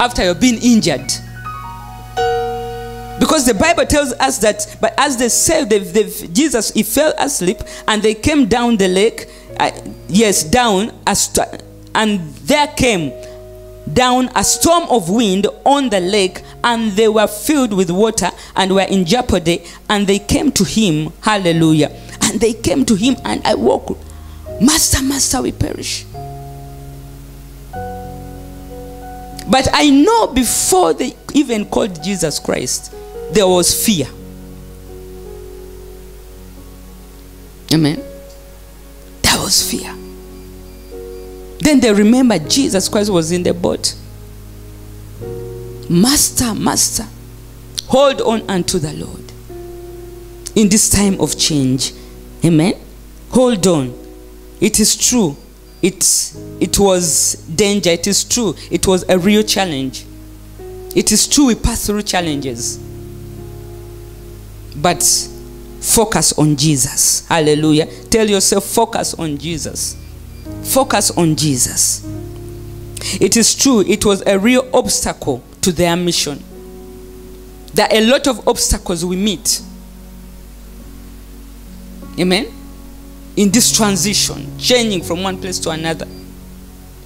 after you've been injured. Because the Bible tells us that, but as they said, they, they, Jesus, he fell asleep and they came down the lake. Uh, yes, down, as, and there came down a storm of wind on the lake, and they were filled with water and were in jeopardy. And they came to him, hallelujah. And they came to him, and I woke, Master, Master, we perish. But I know before they even called Jesus Christ, there was fear. Amen. There was fear. Then they remember Jesus Christ was in the boat. Master, Master, hold on unto the Lord in this time of change. Amen. Hold on. It is true. It, it was danger. It is true. It was a real challenge. It is true we pass through challenges. But focus on Jesus. Hallelujah. Tell yourself, focus on Jesus. Focus on Jesus. It is true, it was a real obstacle to their mission. There are a lot of obstacles we meet. Amen? In this transition, changing from one place to another.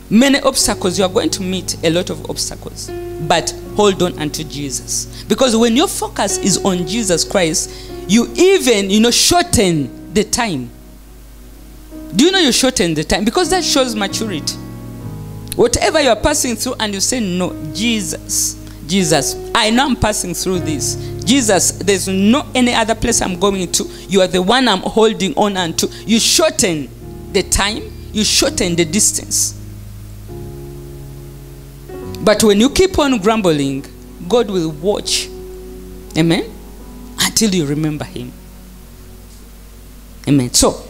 Many obstacles, you are going to meet a lot of obstacles. But hold on unto Jesus. Because when your focus is on Jesus Christ, you even, you know, shorten the time do you know you shorten the time? Because that shows maturity. Whatever you are passing through, and you say, No, Jesus, Jesus, I know I'm passing through this. Jesus, there's no any other place I'm going to. You are the one I'm holding on unto. You shorten the time, you shorten the distance. But when you keep on grumbling, God will watch. Amen? Until you remember Him. Amen. So,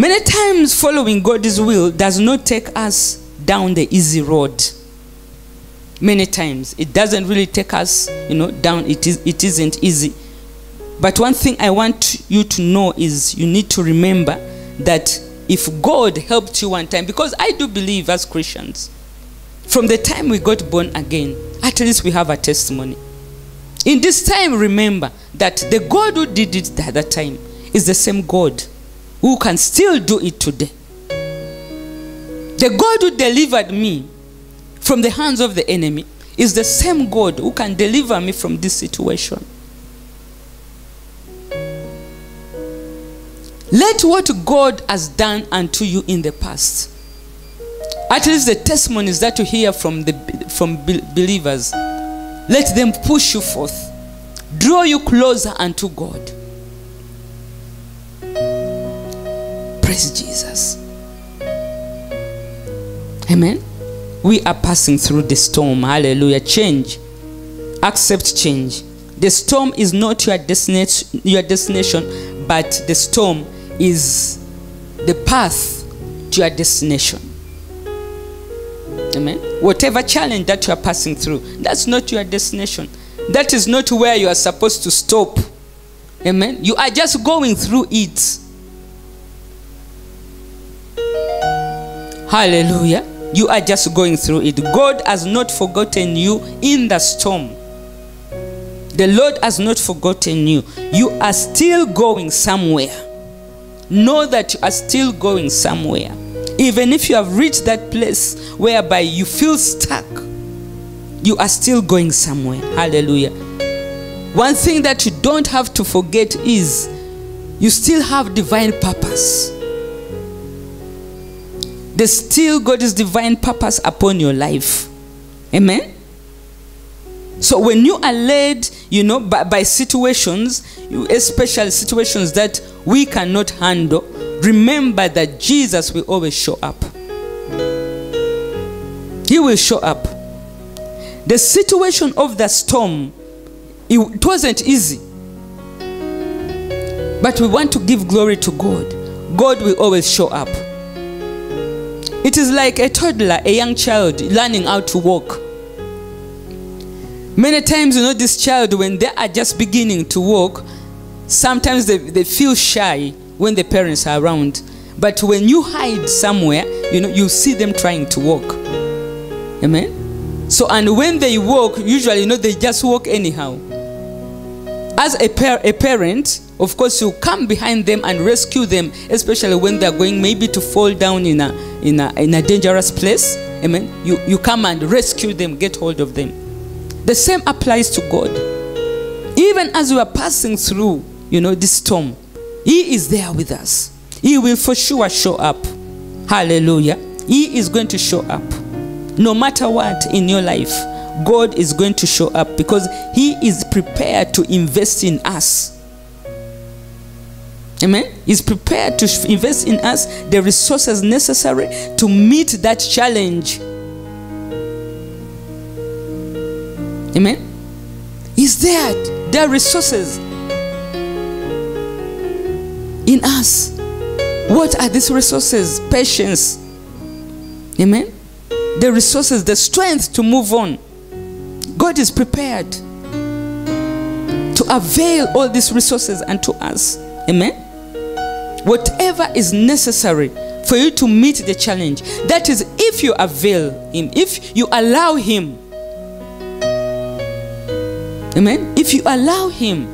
many times following God's will does not take us down the easy road. Many times it doesn't really take us, you know, down. It is. It isn't easy. But one thing I want you to know is you need to remember that if God helped you one time, because I do believe as Christians, from the time we got born again, at least we have a testimony. In this time, remember that the God who did it the other time is the same God who can still do it today. The God who delivered me from the hands of the enemy is the same God who can deliver me from this situation. Let what God has done unto you in the past, at least the testimonies that you hear from the from believers, let them push you forth, draw you closer unto God. Praise Jesus. Amen. We are passing through the storm. Hallelujah. Change. Accept change. The storm is not your destination, your destination, but the storm is the path to your destination. Amen. Whatever challenge that you are passing through, that's not your destination. That is not where you are supposed to stop. Amen. You are just going through it. Hallelujah. You are just going through it. God has not forgotten you in the storm. The Lord has not forgotten you. You are still going somewhere know that you are still going somewhere. Even if you have reached that place whereby you feel stuck, you are still going somewhere. Hallelujah. One thing that you don't have to forget is you still have divine purpose. There's still God's divine purpose upon your life. Amen. So when you are led, you know, by, by situations, especially situations that we cannot handle, remember that Jesus will always show up. He will show up. The situation of the storm, it wasn't easy. But we want to give glory to God. God will always show up. It is like a toddler, a young child learning how to walk. Many times, you know, this child, when they are just beginning to walk, sometimes they, they feel shy when the parents are around. But when you hide somewhere, you know, you see them trying to walk. Amen? So, and when they walk, usually, you know, they just walk anyhow. As a, par- a parent, of course, you come behind them and rescue them, especially when they're going maybe to fall down in a, in a, in a dangerous place. Amen? You, you come and rescue them, get hold of them. The same applies to God. Even as we are passing through, you know, this storm, He is there with us. He will for sure show up. Hallelujah. He is going to show up. No matter what in your life, God is going to show up because He is prepared to invest in us. Amen. He's prepared to invest in us the resources necessary to meet that challenge Amen. Is there there resources in us? What are these resources? Patience. Amen. The resources, the strength to move on. God is prepared to avail all these resources unto us. Amen. Whatever is necessary for you to meet the challenge. That is, if you avail Him, if you allow Him Amen. If you allow Him,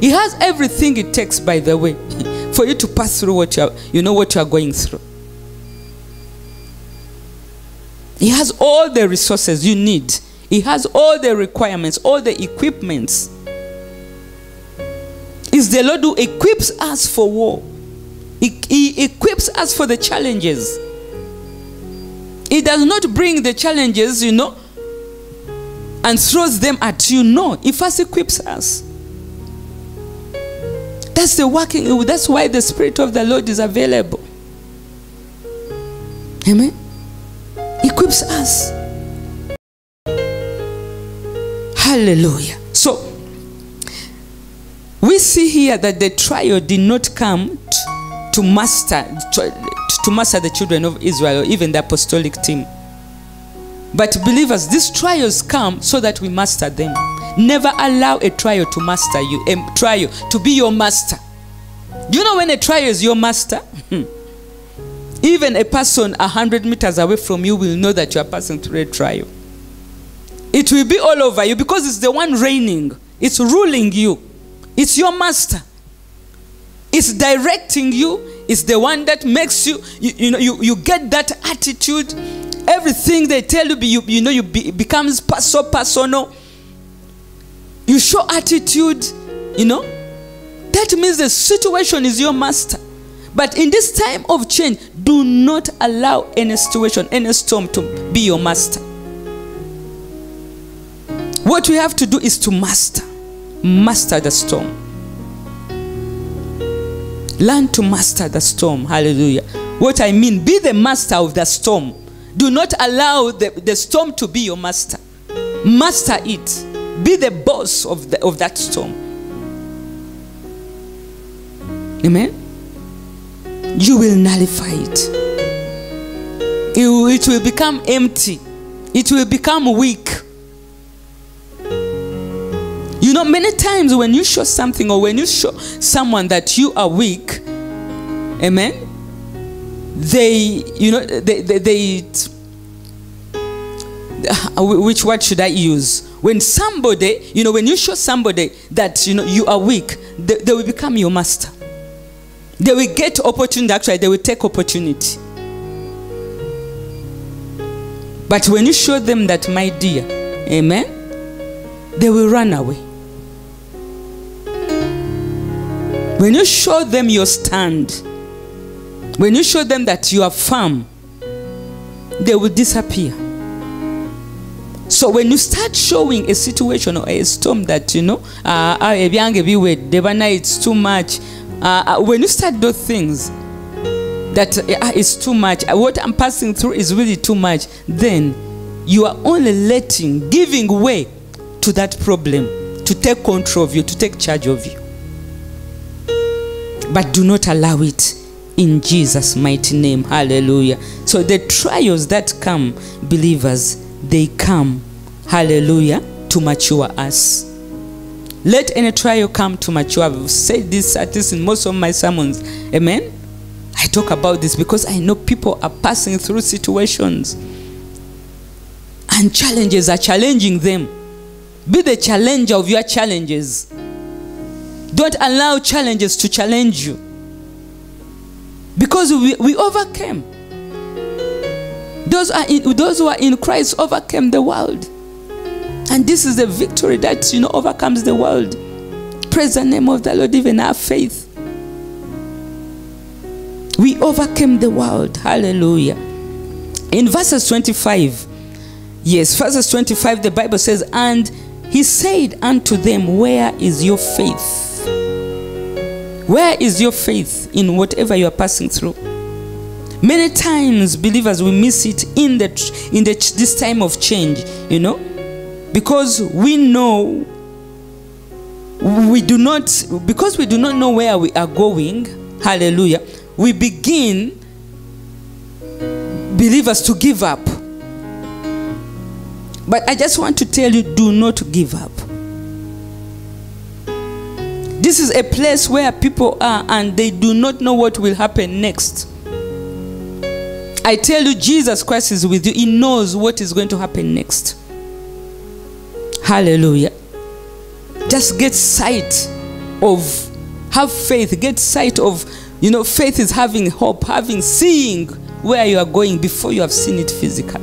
He has everything it takes, by the way, [laughs] for you to pass through what you are, you know what you are going through. He has all the resources you need. He has all the requirements, all the equipments. Is the Lord who equips us for war. He, he equips us for the challenges. He does not bring the challenges, you know, and throws them at you. No, He first equips us. That's the working, that's why the Spirit of the Lord is available. Amen. Equips us. Hallelujah. So, we see here that the trial did not come to master to, master the children of Israel or even the apostolic team. But believers, these trials come so that we master them. Never allow a trial to master you, a trial to be your master. Do you know when a trial is your master? Hmm. even a person a hundred meters away from you will know that you are passing through a trial. It will be all over you because it's the one reigning, it's ruling you, it's your master. It's directing you, it's the one that makes you, you, you know, you, you get that attitude. Everything they tell you, you, you know, you be, becomes so personal. You show attitude, you know. That means the situation is your master. But in this time of change, do not allow any situation, any storm to be your master. What we have to do is to master, master the storm. Learn to master the storm. Hallelujah. What I mean, be the master of the storm. Do not allow the, the storm to be your master. Master it. Be the boss of, the, of that storm. Amen. You will nullify it. It it will become empty. It will become weak. You know, many times when you show something or when you show someone that you are weak, amen, they, you know, they, they, they uh, which word should I use? When somebody, you know, when you show somebody that, you know, you are weak, they, they will become your master. They will get opportunity, actually, they will take opportunity. But when you show them that, my dear, amen, they will run away. When you show them your stand, when you show them that you are firm, they will disappear. So when you start showing a situation or a storm that you know, uh, uh, it's too much. Uh, uh, when you start those things that uh, it's too much, uh, what I'm passing through is really too much, then you are only letting, giving way to that problem to take control of you, to take charge of you. But do not allow it in Jesus' mighty name. Hallelujah. So the trials that come, believers, they come, hallelujah, to mature us. Let any trial come to mature. I've said this at least in most of my sermons. Amen. I talk about this because I know people are passing through situations and challenges are challenging them. Be the challenger of your challenges. Don't allow challenges to challenge you. Because we, we overcame. Those, are in, those who are in Christ overcame the world. And this is the victory that you know overcomes the world. Praise the name of the Lord, even our faith. We overcame the world. Hallelujah. In verses 25, yes, verses 25, the Bible says, And he said unto them, Where is your faith? Where is your faith in whatever you are passing through? Many times, believers, we miss it in the in the this time of change. You know, because we know we do not because we do not know where we are going. Hallelujah. We begin believers to give up. But I just want to tell you do not give up. This is a place where people are and they do not know what will happen next. I tell you, Jesus Christ is with you. He knows what is going to happen next. Hallelujah. Just get sight of, have faith, get sight of, you know, faith is having hope, having, seeing where you are going before you have seen it physically.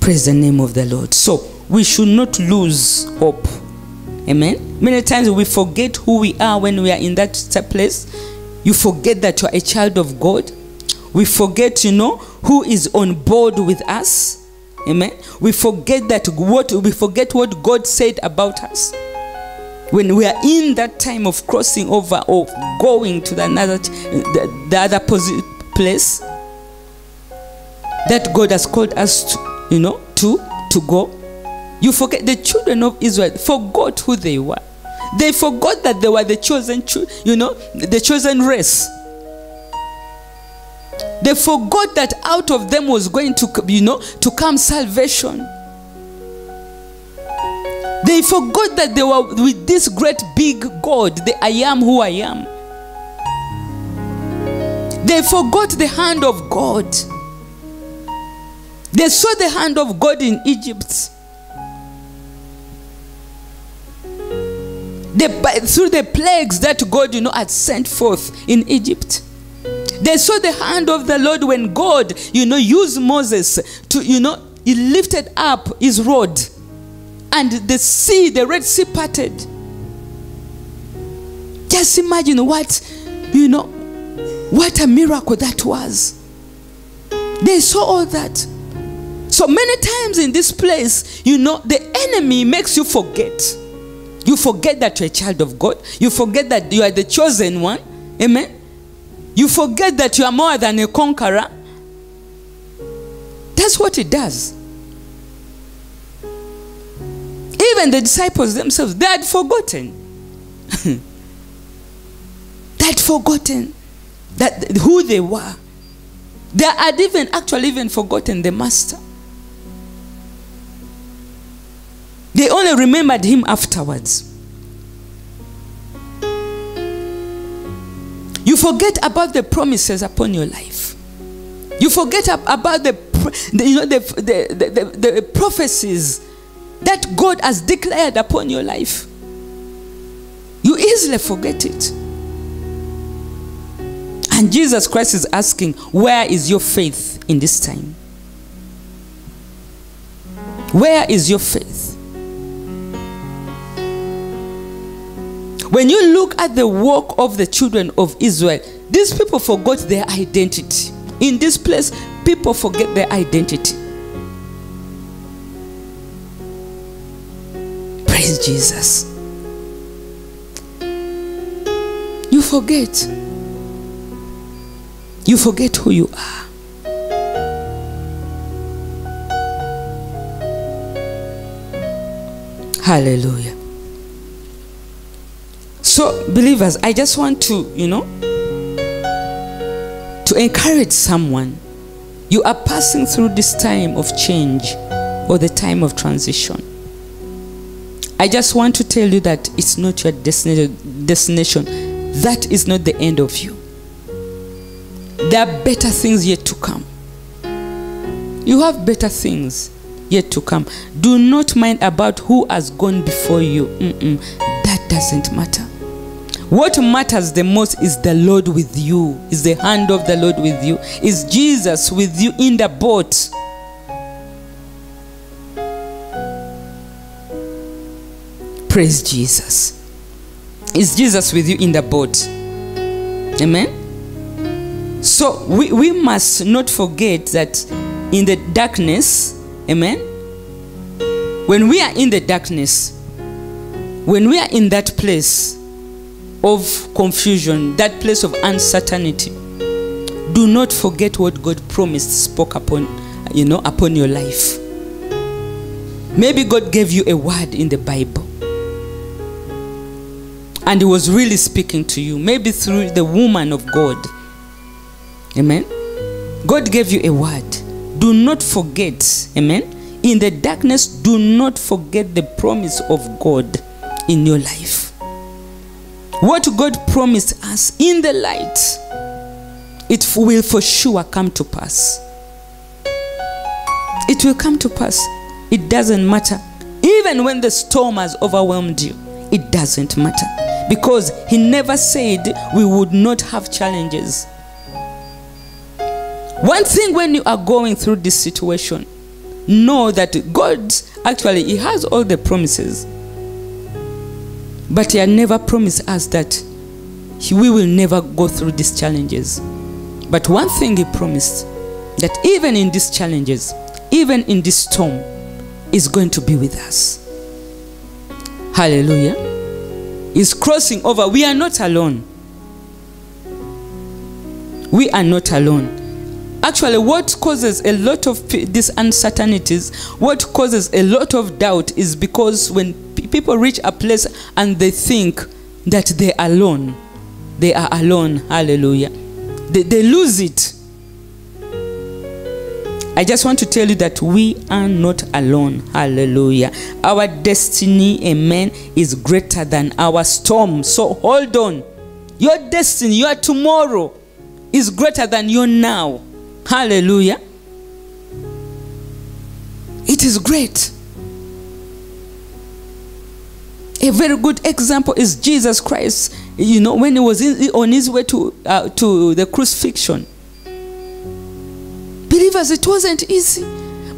Praise the name of the Lord. So, we should not lose hope. Amen. Many times we forget who we are when we are in that place. You forget that you are a child of God. We forget, you know, who is on board with us. Amen. We forget that what we forget what God said about us. When we are in that time of crossing over or going to the another the, the other place that God has called us to, you know, to to go. You forget the children of Israel forgot who they were. They forgot that they were the chosen, you know, the chosen race. They forgot that out of them was going to, you know, to come salvation. They forgot that they were with this great big God, the I am who I am. They forgot the hand of God. They saw the hand of God in Egypt. The, through the plagues that God, you know, had sent forth in Egypt. They saw the hand of the Lord when God, you know, used Moses to, you know, he lifted up his rod and the sea, the Red Sea parted. Just imagine what, you know, what a miracle that was. They saw all that. So many times in this place, you know, the enemy makes you forget. You forget that you're a child of God. You forget that you are the chosen one. Amen. You forget that you are more than a conqueror. That's what it does. Even the disciples themselves, they had forgotten. [laughs] they had forgotten that who they were. They had even actually even forgotten the master. They only remembered him afterwards. You forget about the promises upon your life. You forget about the, the you know the, the, the, the prophecies that God has declared upon your life. You easily forget it. And Jesus Christ is asking, Where is your faith in this time? Where is your faith? When you look at the work of the children of Israel, these people forgot their identity. In this place, people forget their identity. Praise Jesus. You forget. You forget who you are. Hallelujah. So, believers, I just want to, you know, to encourage someone. You are passing through this time of change or the time of transition. I just want to tell you that it's not your destination. That is not the end of you. There are better things yet to come. You have better things yet to come. Do not mind about who has gone before you. Mm-mm. That doesn't matter. What matters the most is the Lord with you, is the hand of the Lord with you, is Jesus with you in the boat. Praise Jesus. Is Jesus with you in the boat? Amen. So we, we must not forget that in the darkness, amen. When we are in the darkness, when we are in that place of confusion, that place of uncertainty, do not forget what God promised, spoke upon, you know, upon your life. Maybe God gave you a word in the Bible. And he was really speaking to you, maybe through the woman of God. Amen. God gave you a word. Do not forget, amen. In the darkness, do not forget the promise of God in your life. What God promised us in the light, it will for sure come to pass. It will come to pass. It doesn't matter. Even when the storm has overwhelmed you, it doesn't matter. Because He never said we would not have challenges. One thing when you are going through this situation, know that God actually He has all the promises. But He had never promised us that we will never go through these challenges. But one thing He promised that even in these challenges, even in this storm, is going to be with us. Hallelujah. Is crossing over. We are not alone. We are not alone. actually what causes a lot of these uncertainties what causes a lot of doubt is because when people reach a place and they think that they are alone they are alone hallelujah they, they lose it I just want to tell you that we are not alone. Hallelujah. Our destiny, amen, is greater than our storm. So hold on. Your destiny, your tomorrow is greater than your now. Hallelujah. It is great. A very good example is Jesus Christ. You know, when he was in, on his way to, uh, to the crucifixion, believers, it wasn't easy.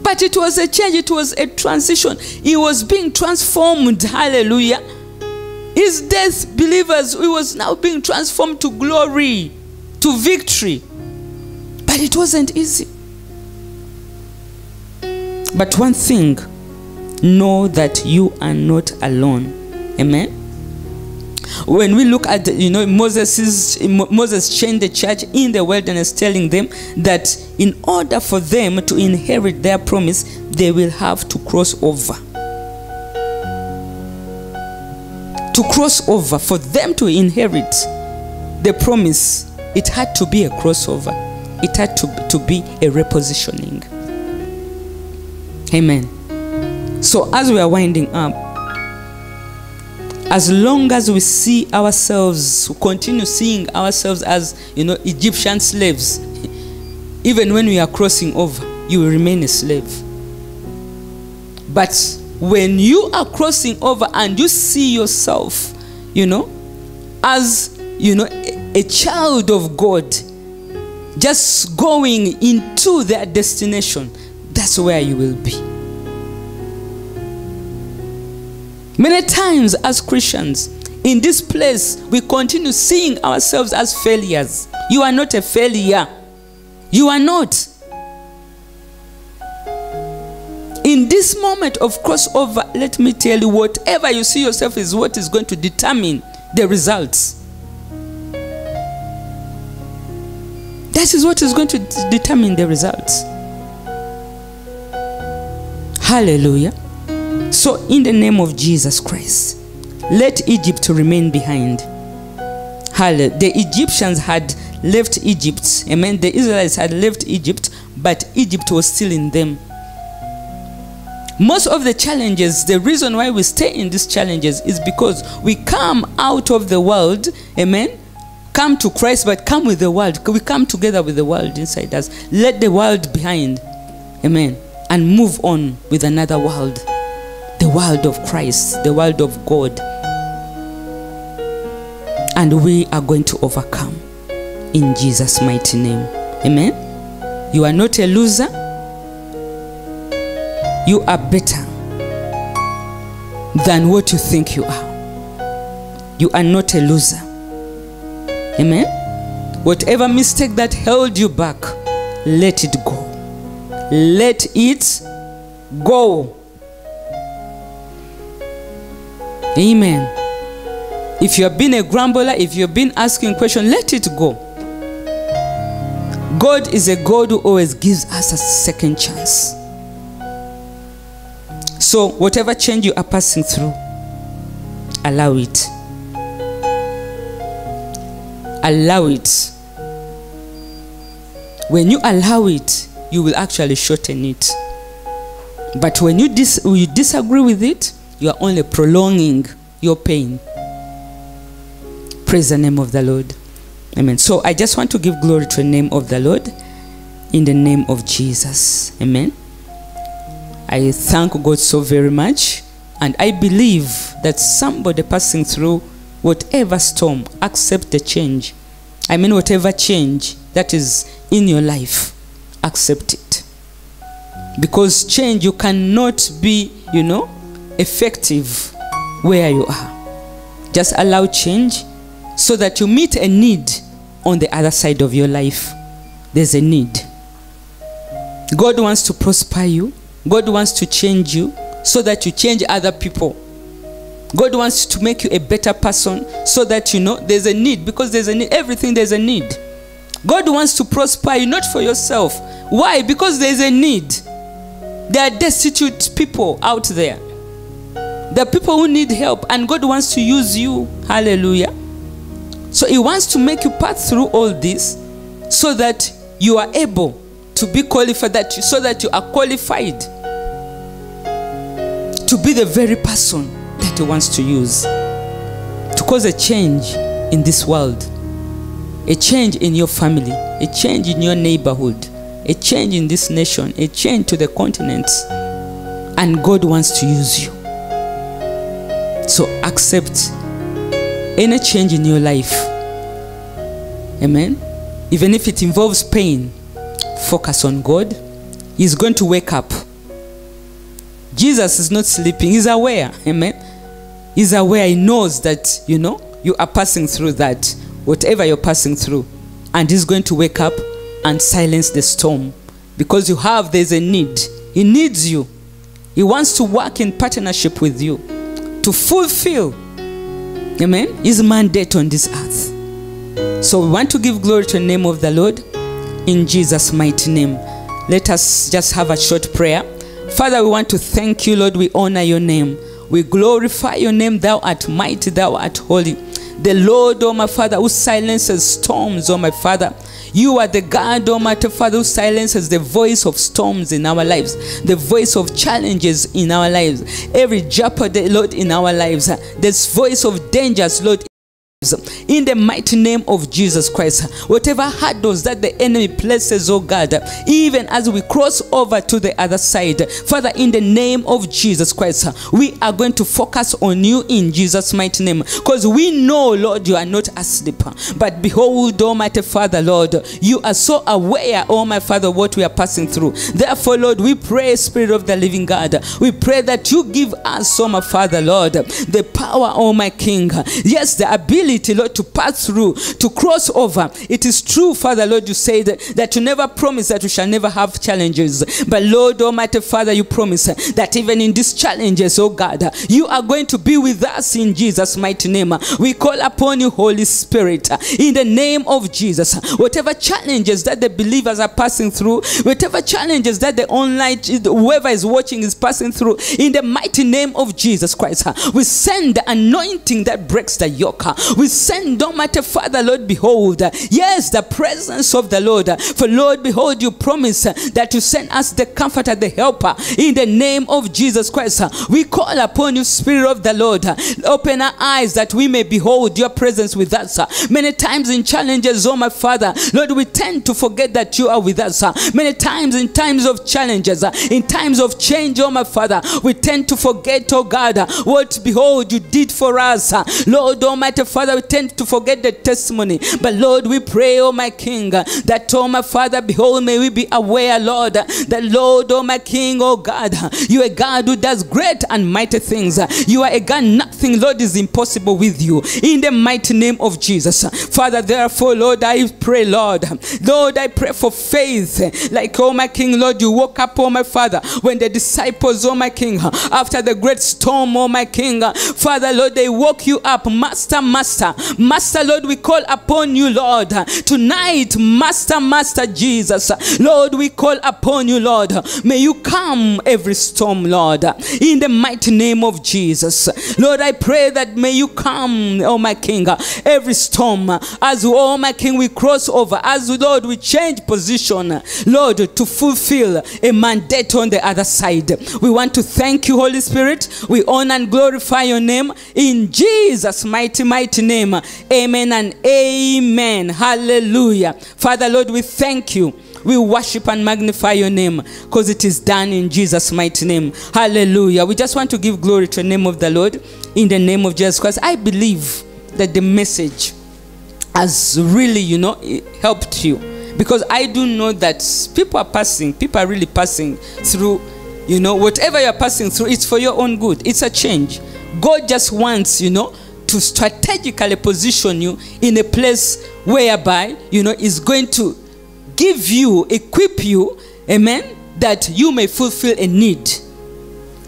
But it was a change, it was a transition. He was being transformed. Hallelujah. His death, believers, he was now being transformed to glory, to victory. But it wasn't easy. But one thing, know that you are not alone. Amen. When we look at, you know, Moses, Moses changed the church in the wilderness, telling them that in order for them to inherit their promise, they will have to cross over. To cross over, for them to inherit the promise, it had to be a crossover. It had to, to be a repositioning. Amen. So, as we are winding up, as long as we see ourselves, we continue seeing ourselves as, you know, Egyptian slaves, [laughs] even when we are crossing over, you will remain a slave. But when you are crossing over and you see yourself, you know, as, you know, a, a child of God, just going into their destination, that's where you will be. Many times, as Christians, in this place, we continue seeing ourselves as failures. You are not a failure. You are not. In this moment of crossover, let me tell you whatever you see yourself is what is going to determine the results. That is what is going to determine the results. Hallelujah. So, in the name of Jesus Christ, let Egypt remain behind. The Egyptians had left Egypt. Amen. The Israelites had left Egypt, but Egypt was still in them. Most of the challenges, the reason why we stay in these challenges is because we come out of the world. Amen. Come to Christ, but come with the world. We come together with the world inside us. Let the world behind. Amen. And move on with another world world of Christ, the world of God. And we are going to overcome in Jesus' mighty name. Amen. You are not a loser, you are better than what you think you are. You are not a loser. Amen. Whatever mistake that held you back, let it go. Let it go. Amen. If you have been a grumbler, if you have been asking questions, let it go. God is a God who always gives us a second chance. So, whatever change you are passing through, allow it. Allow it. When you allow it, you will actually shorten it. But when you, dis- you disagree with it, you are only prolonging your pain. Praise the name of the Lord. Amen. So I just want to give glory to the name of the Lord in the name of Jesus. Amen. I thank God so very much. And I believe that somebody passing through whatever storm, accept the change. I mean, whatever change that is in your life, accept it. Because change, you cannot be, you know, effective where you are. Just allow change so that you meet a need on the other side of your life. There's a need. God wants to prosper you, God wants to change you so that you change other people. God wants to make you a better person so that you know there's a need because there's a need. Everything there's a need. God wants to prosper you, not for yourself. Why? Because there is a need. There are destitute people out there. Are people who need help, and God wants to use you. Hallelujah. So He wants to make you pass through all this so that you are able to be qualified, that you, so that you are qualified to be the very person that He wants to use to cause a change in this world, a change in your family, a change in your neighborhood, a change in this nation, a change to the continents. And God wants to use you. So accept any change in your life. Amen. Even if it involves pain, focus on God. He's going to wake up. Jesus is not sleeping, he's aware. Amen. He's aware, he knows that, you know, you are passing through that, whatever you're passing through. And he's going to wake up and silence the storm because you have, there's a need. He needs you. He wants to work in partnership with you to fulfill, amen, his mandate on this earth. So we want to give glory to the name of the Lord in Jesus' mighty name. Let us just have a short prayer. Father, we want to thank you, Lord. We honor your name. We glorify your name. Thou art mighty, thou art holy. The Lord, oh my Father, who silences storms, oh my Father. You are the God, Almighty Father, who silences the voice of storms in our lives, the voice of challenges in our lives, every jeopardy, Lord, in our lives, this voice of dangers, Lord, in the mighty name of Jesus Christ. Whatever hurdles that the enemy places, oh God, even as we cross over to the other side, Father, in the name of Jesus Christ, we are going to focus on you in Jesus' mighty name because we know, Lord, you are not asleep. But behold, Almighty Father, Lord, you are so aware, oh my Father, what we are passing through. Therefore, Lord, we pray, Spirit of the living God, we pray that you give us, oh my Father, Lord, the power, oh my King, yes, the ability ability, Lord, to pass through, to cross over. It is true, Father, Lord, you said that you never promise that we shall never have challenges. But Lord Almighty Father, you promise that even in these challenges, oh God, you are going to be with us in Jesus' mighty name. We call upon you, Holy Spirit, in the name of Jesus. Whatever challenges that the believers are passing through, whatever challenges that the online, whoever is watching is passing through, in the mighty name of Jesus Christ, we send the anointing that breaks the yoke. Send, Almighty Father, Lord, behold, yes, the presence of the Lord. For Lord, behold, you promise that you send us the comforter, the helper, in the name of Jesus Christ. We call upon you, Spirit of the Lord. Open our eyes that we may behold your presence with us. Many times in challenges, oh my Father, Lord, we tend to forget that you are with us. Many times in times of challenges, in times of change, oh my Father, we tend to forget, oh God, what behold you did for us. Lord Almighty Father, we tend to forget the testimony. But Lord, we pray, oh my King, that, oh my Father, behold, may we be aware, Lord, that Lord, oh my King, oh God, you are God who does great and mighty things. You are a God, nothing, Lord, is impossible with you. In the mighty name of Jesus. Father, therefore, Lord, I pray, Lord, Lord, I pray for faith. Like, oh my King, Lord, you woke up, oh my Father, when the disciples, oh my King, after the great storm, oh my King, Father, Lord, they woke you up, Master, Master, Master, Lord, we call upon you, Lord. Tonight, Master, Master Jesus, Lord, we call upon you, Lord. May you calm every storm, Lord, in the mighty name of Jesus. Lord, I pray that may you calm, oh my King, every storm as, oh my King, we cross over, as, Lord, we change position, Lord, to fulfill a mandate on the other side. We want to thank you, Holy Spirit. We honor and glorify your name in Jesus' mighty, mighty name. Amen and amen. Hallelujah. Father, Lord, we thank you. We worship and magnify your name because it is done in Jesus' mighty name. Hallelujah. We just want to give glory to the name of the Lord in the name of Jesus Christ. I believe that the message has really, you know, helped you because I do know that people are passing, people are really passing through, you know, whatever you're passing through, it's for your own good. It's a change. God just wants, you know, to strategically position you in a place whereby, you know, is going to give you, equip you, amen, that you may fulfill a need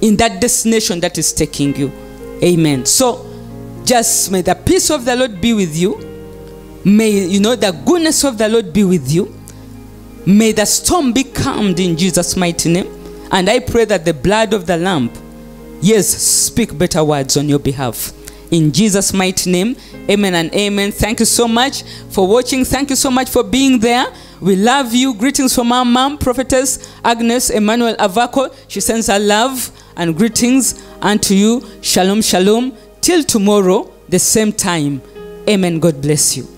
in that destination that is taking you. Amen. So, just may the peace of the Lord be with you. May you know the goodness of the Lord be with you. May the storm be calmed in Jesus' mighty name. And I pray that the blood of the Lamb, yes, speak better words on your behalf. In Jesus' mighty name, amen and amen. Thank you so much for watching. Thank you so much for being there. We love you. Greetings from our mom, prophetess Agnes Emmanuel Avako. She sends her love and greetings unto you. Shalom, shalom. Till tomorrow, the same time. Amen. God bless you.